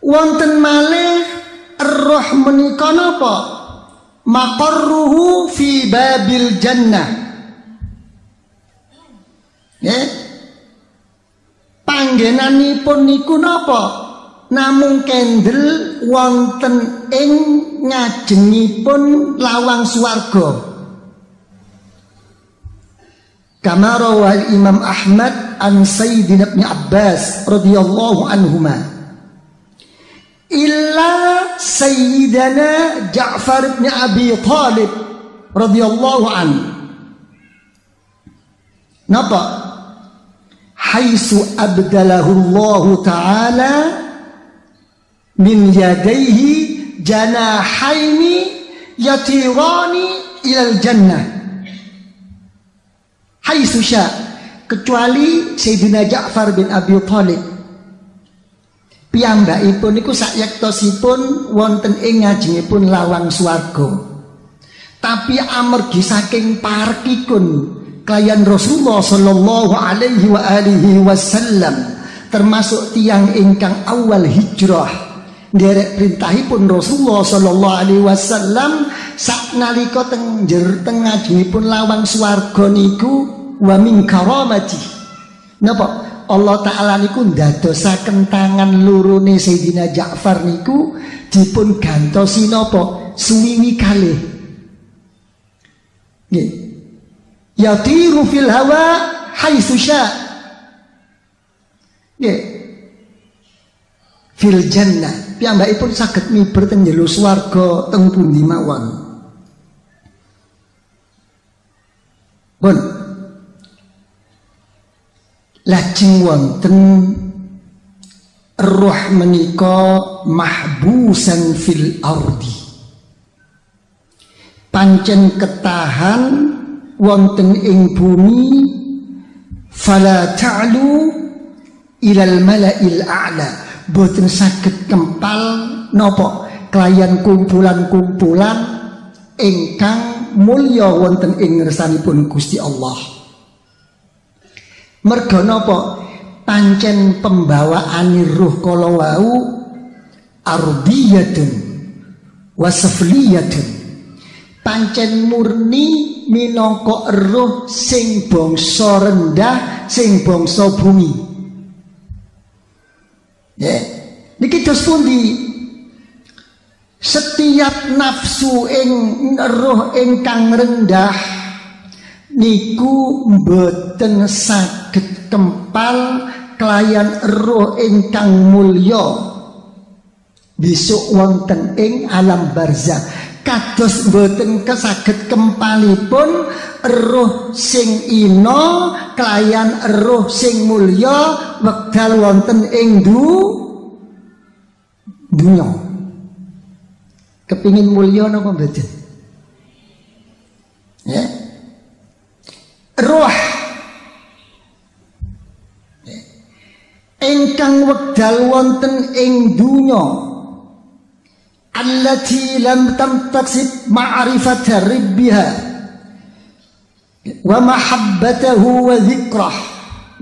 Speaker 1: wonten malih roh menika napa? maqarruhu fi babil jannah ya panggenanipun niku napa namung kendel wonten ing ngajengipun lawang swarga kama wal Imam Ahmad an Sayyidina Ibn Abbas radhiyallahu anhuma illa sayyidana Ja'far bin Abi Thalib radhiyallahu an. Napa? Haisu abdalahu Allah taala min yadaihi janahaini yatirani ilal jannah. Haisu sya kecuali Sayyidina Ja'far bin Abi Thalib piyambakipun niku sayektosipun wonten ing ngajengipun lawang swarga. Tapi amergi saking parkikun kalian Rasulullah sallallahu alaihi wa alihi wasallam termasuk tiang ingkang awal hijrah derek perintahipun Rasulullah sallallahu alaihi wasallam saknalika teng jer teng pun lawang swarga niku wa min karamati napa Allah Ta'ala niku dosa kentangan lurune Sayyidina Ja'far niku dipun gantosi sinopo suwiwi kalih ya tiru fil hawa Hai susya. nggih fil jannah piyambakipun saged sakit mi jero swarga teng pundi mawon bon lajeng wonten roh menika mahbusan fil ardi pancen ketahan wonten ing bumi fala ta'lu ilal mala'il a'la boten sakit kempal nopo kelayan kumpulan-kumpulan ingkang mulia wonten ing ngersanipun Gusti Allah Mergo napa? Pancen pembawaan ruh kala wau ardiyatun wasafliyatun. Pancen murni minangka roh sing bangsa rendah, sing bangsa bumi. Ya. Yeah. Niki Setiap nafsu ing roh ingkang rendah niku mboten saged kempal kelayan roh ingkang mulya besok wonten ing alam barzakh kados boten kesaget kempalipun roh sing ino kelayan roh sing mulya wekdal wonten ing du dunya kepingin mulya napa mboten ya Roh engkang wekdal wonten ing dunya allati lam tamtasib ma'rifat ribbiha wa mahabbatahu wa dhikrah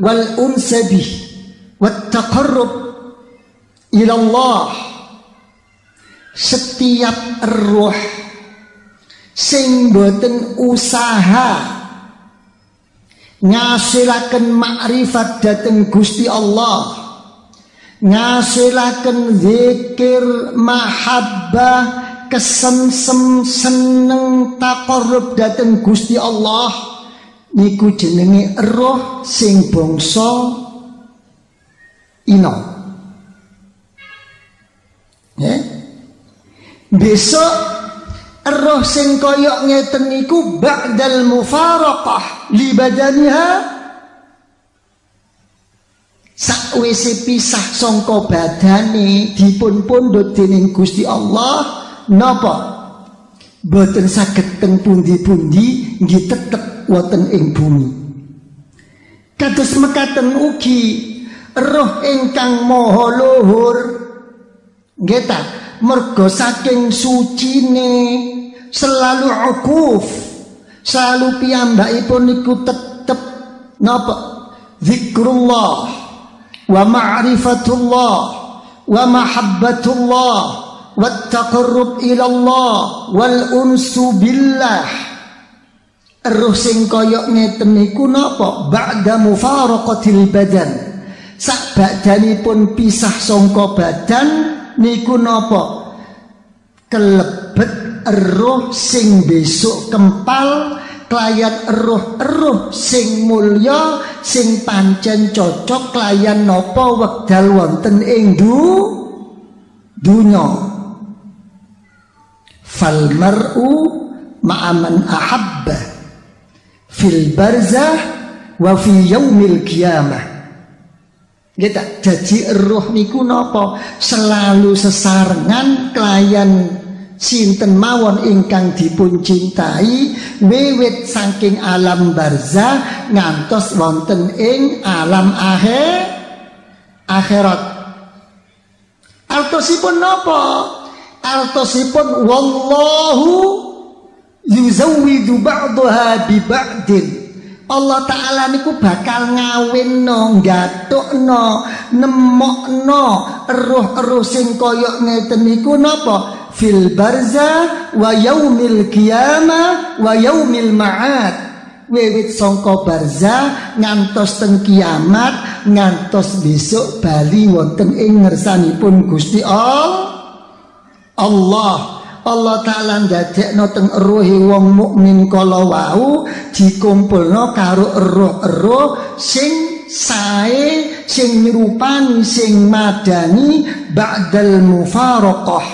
Speaker 1: wal unsa bih wat taqarrub ila Allah setiap roh sing boten usaha ngasilaken makrifat dateng Gusti Allah ngasilaken zikir mahabbah kesemsem seneng takorub dateng Gusti Allah niku jenenge roh sing bangsa ino ya yeah. besok roh sing koyok ngeten iku ba'dal mufaraqah li badaniha sakwise pisah sangka badane dipun pundhut dening Gusti Allah napa boten saged teng pundi-pundi nggih tetep wonten ing bumi kados mekaten ugi roh ingkang maha luhur nggih mergo saking sucine selalu ukuf selalu piyambakipun niku tetep napa zikrullah wa ma'rifatullah wa mahabbatullah wa taqarrub ila wal unsu billah Ruh sing kaya ngeten niku napa ba'da mufaraqatil badan sak badanipun pisah sangka badan niku nopo kelebet eruh sing besok kempal klayan eruh-eruh sing mulya sing pancen cocok klayan nopo wekdal wonten ing du dunya fal mar'u ma'aman man ahabba fil barzah wa fi yaumil qiyamah Gitu. Jadi roh niku nopo selalu sesarengan klien sinten mawon ingkang dipun cintai wiwit saking alam barzah ngantos wonten ing alam akhir akhirat. Artosipun nopo? Artosipun wallahu yuzawidu ba'daha bi ba'din. Allah Ta'ala niku bakal ngawinno, nong nemok nong eruh sing koyok ngeten niku nopo Fil barza wa yaumil qiyamah wa yaumil ma'ad. wewit songko barza ngantos teng kiamat, ngantos besok bali wonten ing ngersanipun Gusti Allah. Allah Allah taala ndadekno teng ruhi e wong mukmin kala wau dikumpulno karo roh-roh sing sae sing nyerupani sing madani ba'dal mufaraqah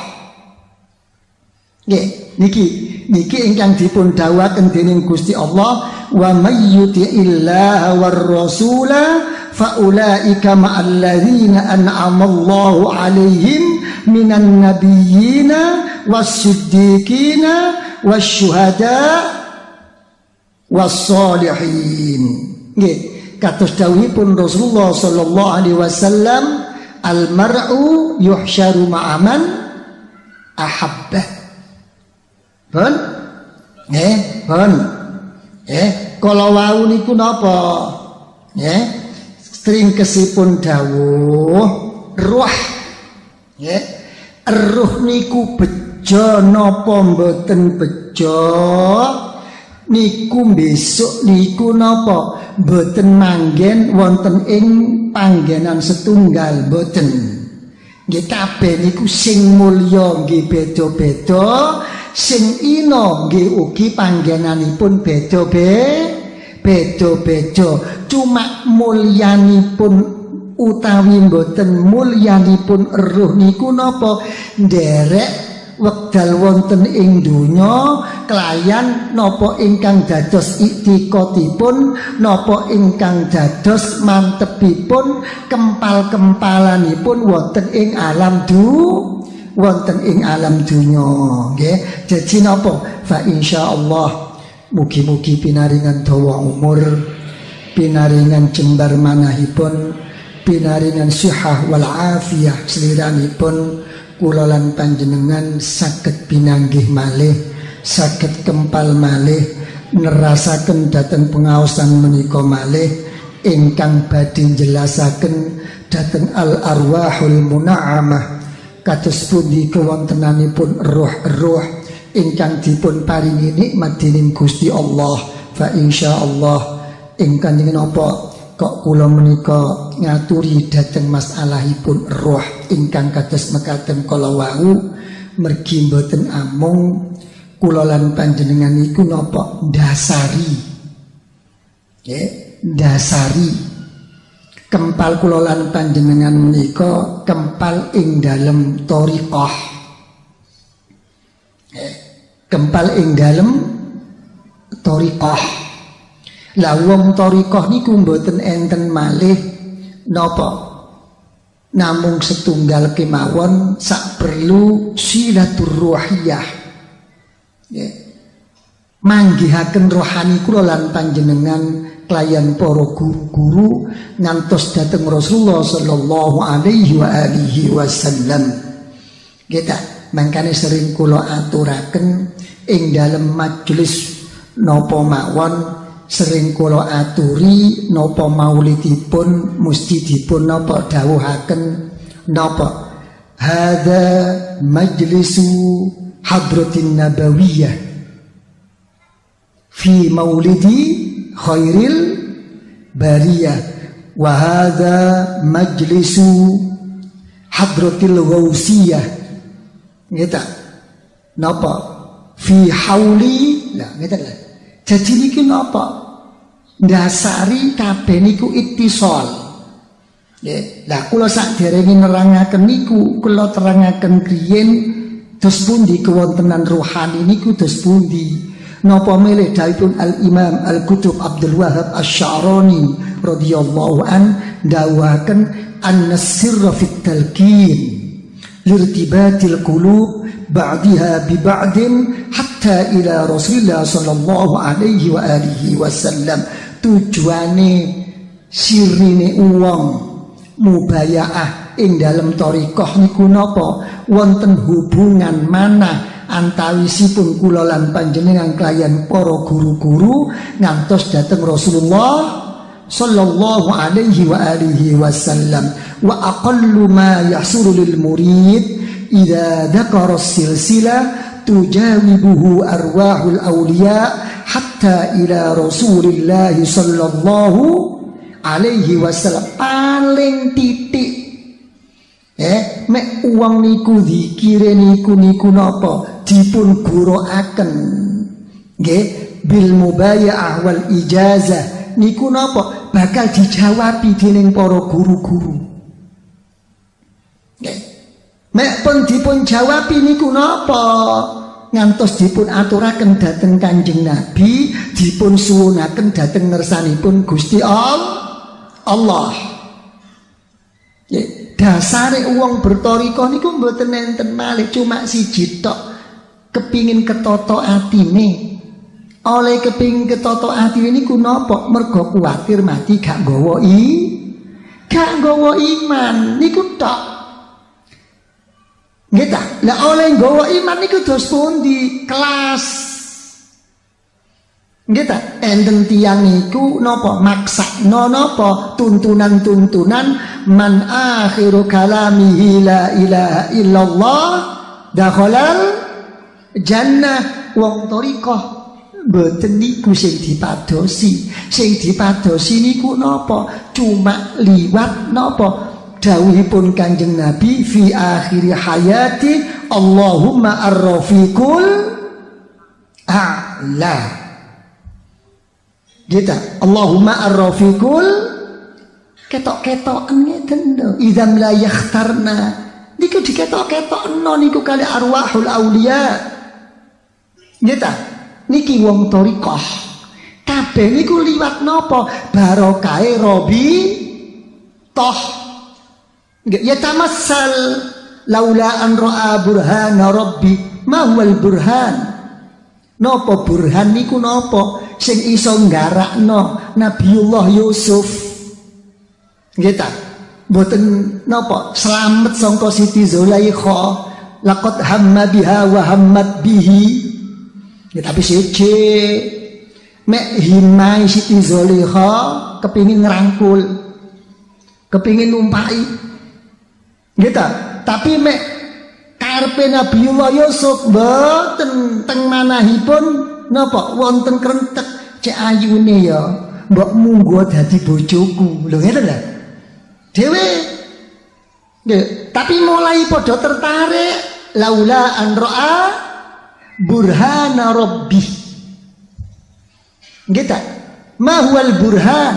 Speaker 1: nggih niki niki ingkang dipun dawuhaken dening Gusti Allah wa may yuti'illah war rasula fa ulaika ma'alladzina an'ama Allahu 'alaihim minan nabiyyina wasiddiqina wasyuhada wassalihin nggih kados dawuhipun Rasulullah sallallahu alaihi wasallam al mar'u yuhsyaru ma'aman ahabbah pun nggih pun eh kala wau niku napa nggih kesipun dawuh ruh nggih ruh niku becik bejo napa mboten bejo niku besok niku napa mboten manggen wonten ing panggenan setunggal mboten nggih kabeh niku sing mulya nggih beda-beda sing ino nggih ugi panggenanipun beda be, beda-beda cuma mulyanipun utawi mboten mulyanipun eruh niku napa nderek wekdal wonten ing donya kelayan napa ingkang dados iktikotipun napa ingkang dados mantepipun kempal-kempalanipun wonten ing alam du wonten ing alam dunyo, nggih jadi napa fa insyaallah mugi-mugi pinaringan dawa umur pinaringan jembar manahipun pinaringan syihah wal afiyah seliranipun kulalan panjenengan sakit binanggih malih sakit kempal malih nerasakan datang pengawasan menika malih ingkang bading jelasaken datang al arwahul munaamah kados pundi pun roh-roh ingkang dipun paringi nikmat dening Gusti Allah fa insyaallah ingkang napa kok kula menika ngaturi dhateng masalahipun roh ingkang kados mekaten kala wau mergi mboten amung kula lan panjenengan iku napa dasari ya dasari kempal kula lan panjenengan menika kempal ing dalem thariqah kempal ing dalem thariqah lah wong thariqah niku mboten enten malih napa? Namung setunggal kemawon sak perlu silaturahiyah. Ya. Yeah. Manggihaken rohani kula lan panjenengan klien para guru-guru ngantos dateng Rasulullah sallallahu alaihi wa alihi wasallam. Kita mangkane sering kula aturaken ing dalam majelis napa mawon sering kula aturi napa pun mesti dipun nopo dawuhaken nopo. hadza majlisu hadratin nabawiyah fi maulidi khairil bariyah Wahada hadza majlisu hadratil ghausiyah ngeta nopo. fi hauli lah ngeta lah jadi niki napa? Dasari kabeh niku ittisal. Nggih, lah kula sakderenge nerangaken niku, kula terangaken griyen dos pundi kewontenan rohani niku dos pundi. Napa milih dalipun Al Imam Al Kutub Abdul Wahab Asy-Sya'rani radhiyallahu an dawaken an-sirra fit talqin lirtibatil qulub بعدها ببعد hatta ila Rasulullah sallallahu alaihi wa alihi wasallam tujuane sirine uang mubayaah ing dalem thariqah niku napa wonten hubungan mana antawisipun kula lan panjenengan kaliyan para guru-guru ngantos dateng Rasulullah sallallahu alaihi wa alihi wasallam wa aqallu ma yahsulu lil murid idza dzakara silsila tujawibuhu arwahul awliya hatta ila Rasulillah sallallahu alaihi wasallam paling titik eh mek uang niku dikire niku niku napa dipun akan ge, bil mubayaah awal ijazah niku napa bakal dijawab dening para guru-guru Mek pun dipun jawab ini napa? Ngantos dipun aturaken dateng Kanjeng Nabi, dipun dateng nersani pun Gusti Allah. Ya, dasare uang bertoriko kum mboten enten malik cuma si jitok kepingin ketoto hati ini Oleh kepingin ketoto ini ku nopo Mergo khawatir mati gak gowo i. Gak gowo iman ku tok Gitu. Lah oleh nggawa iman niku dos di Kelas. Gitu. Enten tiang niku nopo maksa, nopo tuntunan-tuntunan man akhiru kalamihi la ilaha illallah dakhalal jannah wong torikoh mboten niku sing dipadosi sing dipadosi niku nopo cuma liwat nopo dawuhipun Kanjeng Nabi fi akhir hayati Allahumma arrofiqul a'la. Kita gitu. Allahumma arrofiqul ketok ketok ngeten to. Idzam la yakhtarna. Niku diketok-ketokno niku kali arwahul aulia Kita gitu. niki wong torikoh kabeh niku liwat nopo barokai robi toh yatamassal laula an ra'a burhana rabbi ma huwal burhan napa burhan niku napa sing iso nggarakno Nabiullah Yusuf nggih ta mboten napa slamet sangka Siti Zulaikha laqad hamma biha wa hammat bihi ya, tapi siji mek himai Siti Zulaikha kepingin ngerangkul kepingin numpai Gitu. Tapi mek karpe Nabiullah Yusuf tentang teng manahipun napa wonten krentek cek ayune ya mbok munggo dadi bojoku. Lho ngene lho. Dewe Nggih, tapi mulai podo tertarik laula an ra'a burhana rabbih. Gitu. Ma huwal burhan?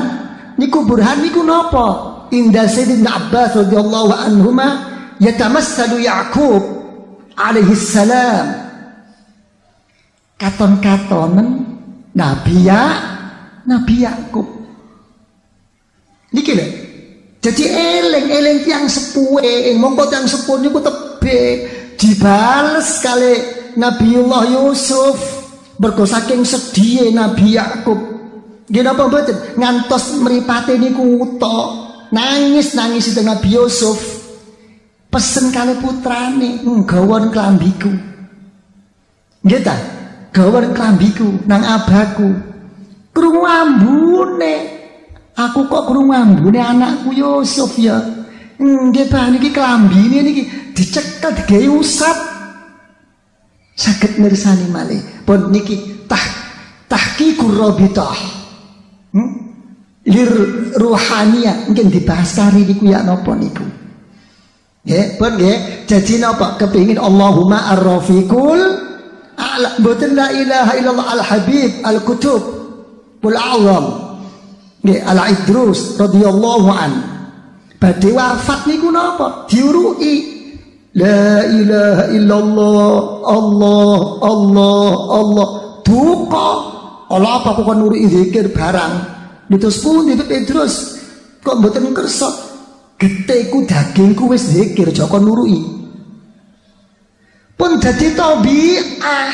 Speaker 1: Niku burhan niku napa? inda Sayyidina Abbas radhiyallahu anhuma yatamassalu Ya'qub alaihi salam katon-katonen Nabi ya Nabi Yakub. Niki lho. Jadi eling-eling tiang sepuhe, mongko tiang sepuh niku tebe dibales kali Nabiullah Yusuf mergo saking sedih Nabi Yakub. Nggih napa ngantos meripati niku utok nangis nangis itu Nabi Yusuf pesen kali putrane nggawan hmm, kelambiku gitu gawan kelambiku nang abaku krungu ambune aku kok krungu ambune anakku Yusuf ya nggih bahan iki ini, niki dicekel digawe usap saged mirsani malih pun niki tah tahqiqur rabitah hmm? lir ruhania mungkin dibahas kari niku ya nopo niku ya pun ya jadi nopo kepingin Allahumma ar-rafiqul a'la mboten la ilaha illallah al-habib al-kutub wal a'lam ya al-idrus radhiyallahu an badhe wafat niku nopo diurui la ilaha illallah Allah Allah Allah duka kalau apa kok nuri zikir barang Ditus pun itu Petrus kok mboten kersa geteku dagingku wis zikir joko nurui pun dadi ah,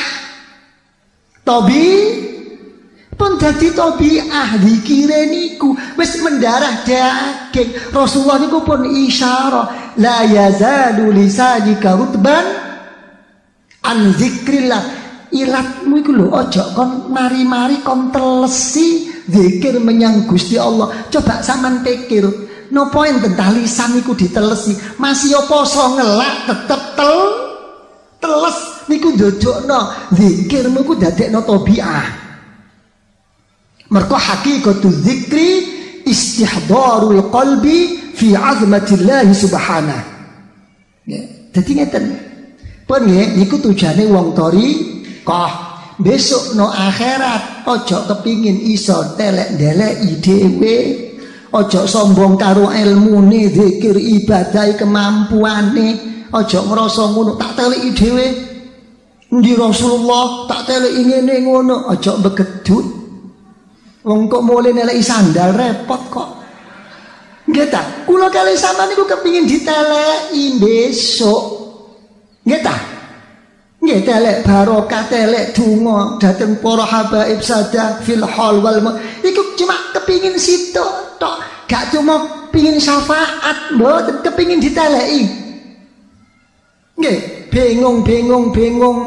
Speaker 1: Tobi. pun jadi Tobi ah dikireniku, wis mendarah daging Rasulullah niku pun isyarah la yazalu lisanika rutban an zikrillah ilatmu iku lho ojo kon mari-mari kon telesi zikir menyang Gusti Allah coba saman pikir no point tentang lisan iku ditelesi masih so ngelak tetep tel teles niku ndodokno zikirmu ku dadekno tobiah. Merko hakikatu zikri istihdarul qalbi fi azmatillah subhanahu ya dadi ngeten pun nggih ya, niku tujuane wong tori kok Besok no akhirat ojo kepingin iso telek-delek dhewe. Ojo sombong karo nih zikir ibadah kemampuane. Ojo ngrasa ngono tak tele dhewe. di Rasulullah tak teleki ngene ngono, ojo begedut. Wong kok mulai neleki sandal repot kok. Nggih ta? Kula kali sama niku kepingin diteleki besok. Nggih Nggih telek barokah telek donga dhateng para habaib saja fil hal wal iku cuma kepingin situ tok gak cuma pingin syafaat mboten kepingin diteleki nggih bingung bingung bingung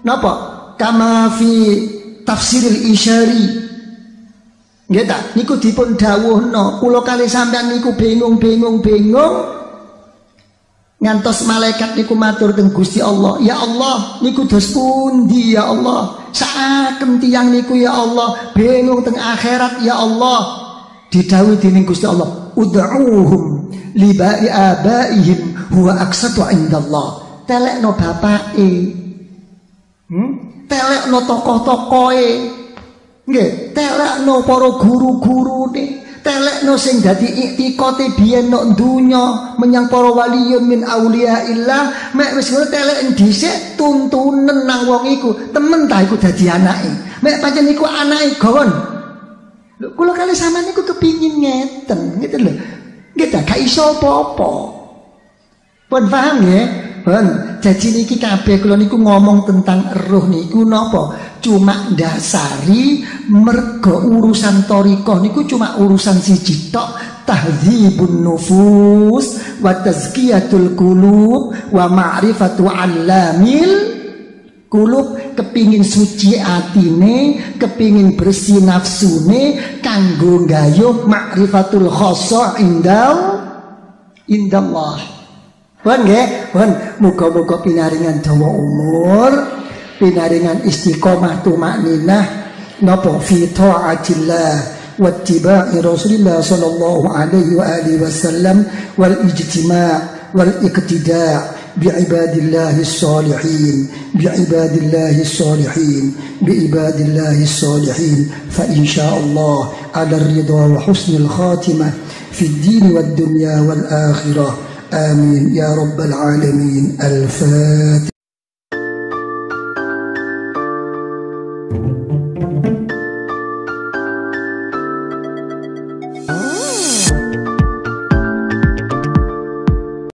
Speaker 1: napa kama fi tafsiril isyari nggih ta niku dipun dawuhno kula kali sampean niku bingung bingung bingung ngantos malaikat niku matur teng Gusti Allah ya Allah niku dos pundi ya Allah saat tiang niku ya Allah bingung teng akhirat ya Allah didawi dening Gusti Allah ud'uuhum li ba'i abaihim huwa aqsatu indallah telekno bapake hmm? telekno tokoh-tokohe nggih telekno para guru-gurune telekno sing dadi iktikate biyen nok dunya menyang para waliyun min auliya illah mek wis ngono telek dhisik tuntunen nang wong iku temen ta iku dadi anake mek pancen iku anake gawon lho kula kali sampean niku kepingin ngeten ngeten lho nggih ta gak iso apa-apa pun paham ya Ben, jadi niki kabeh kula niku ngomong tentang roh niku nopo Cuma dasari mergo urusan toriko niku cuma urusan siji tok tahdzibun nufus wa tazkiyatul qulub wa ma'rifatu allamil kulub kepingin suci atine kepingin bersih nafsune kanggo gayuh ma'rifatul khosoh indal indallah pun nggih, pun Muka-muka pinaringan dawa umur, pinaringan istiqomah tumakninah napa fi taatillah wa ittiba'i Rasulillah sallallahu alaihi wa alihi wasallam wal ijtima' wal iqtida' bi ibadillah salihin bi ibadillah salihin bi ibadillah salihin fa allah, ala ridha wa husnil khatimah fi ad-din wad dunya wal akhirah آمين يا رب العالمين الفاتح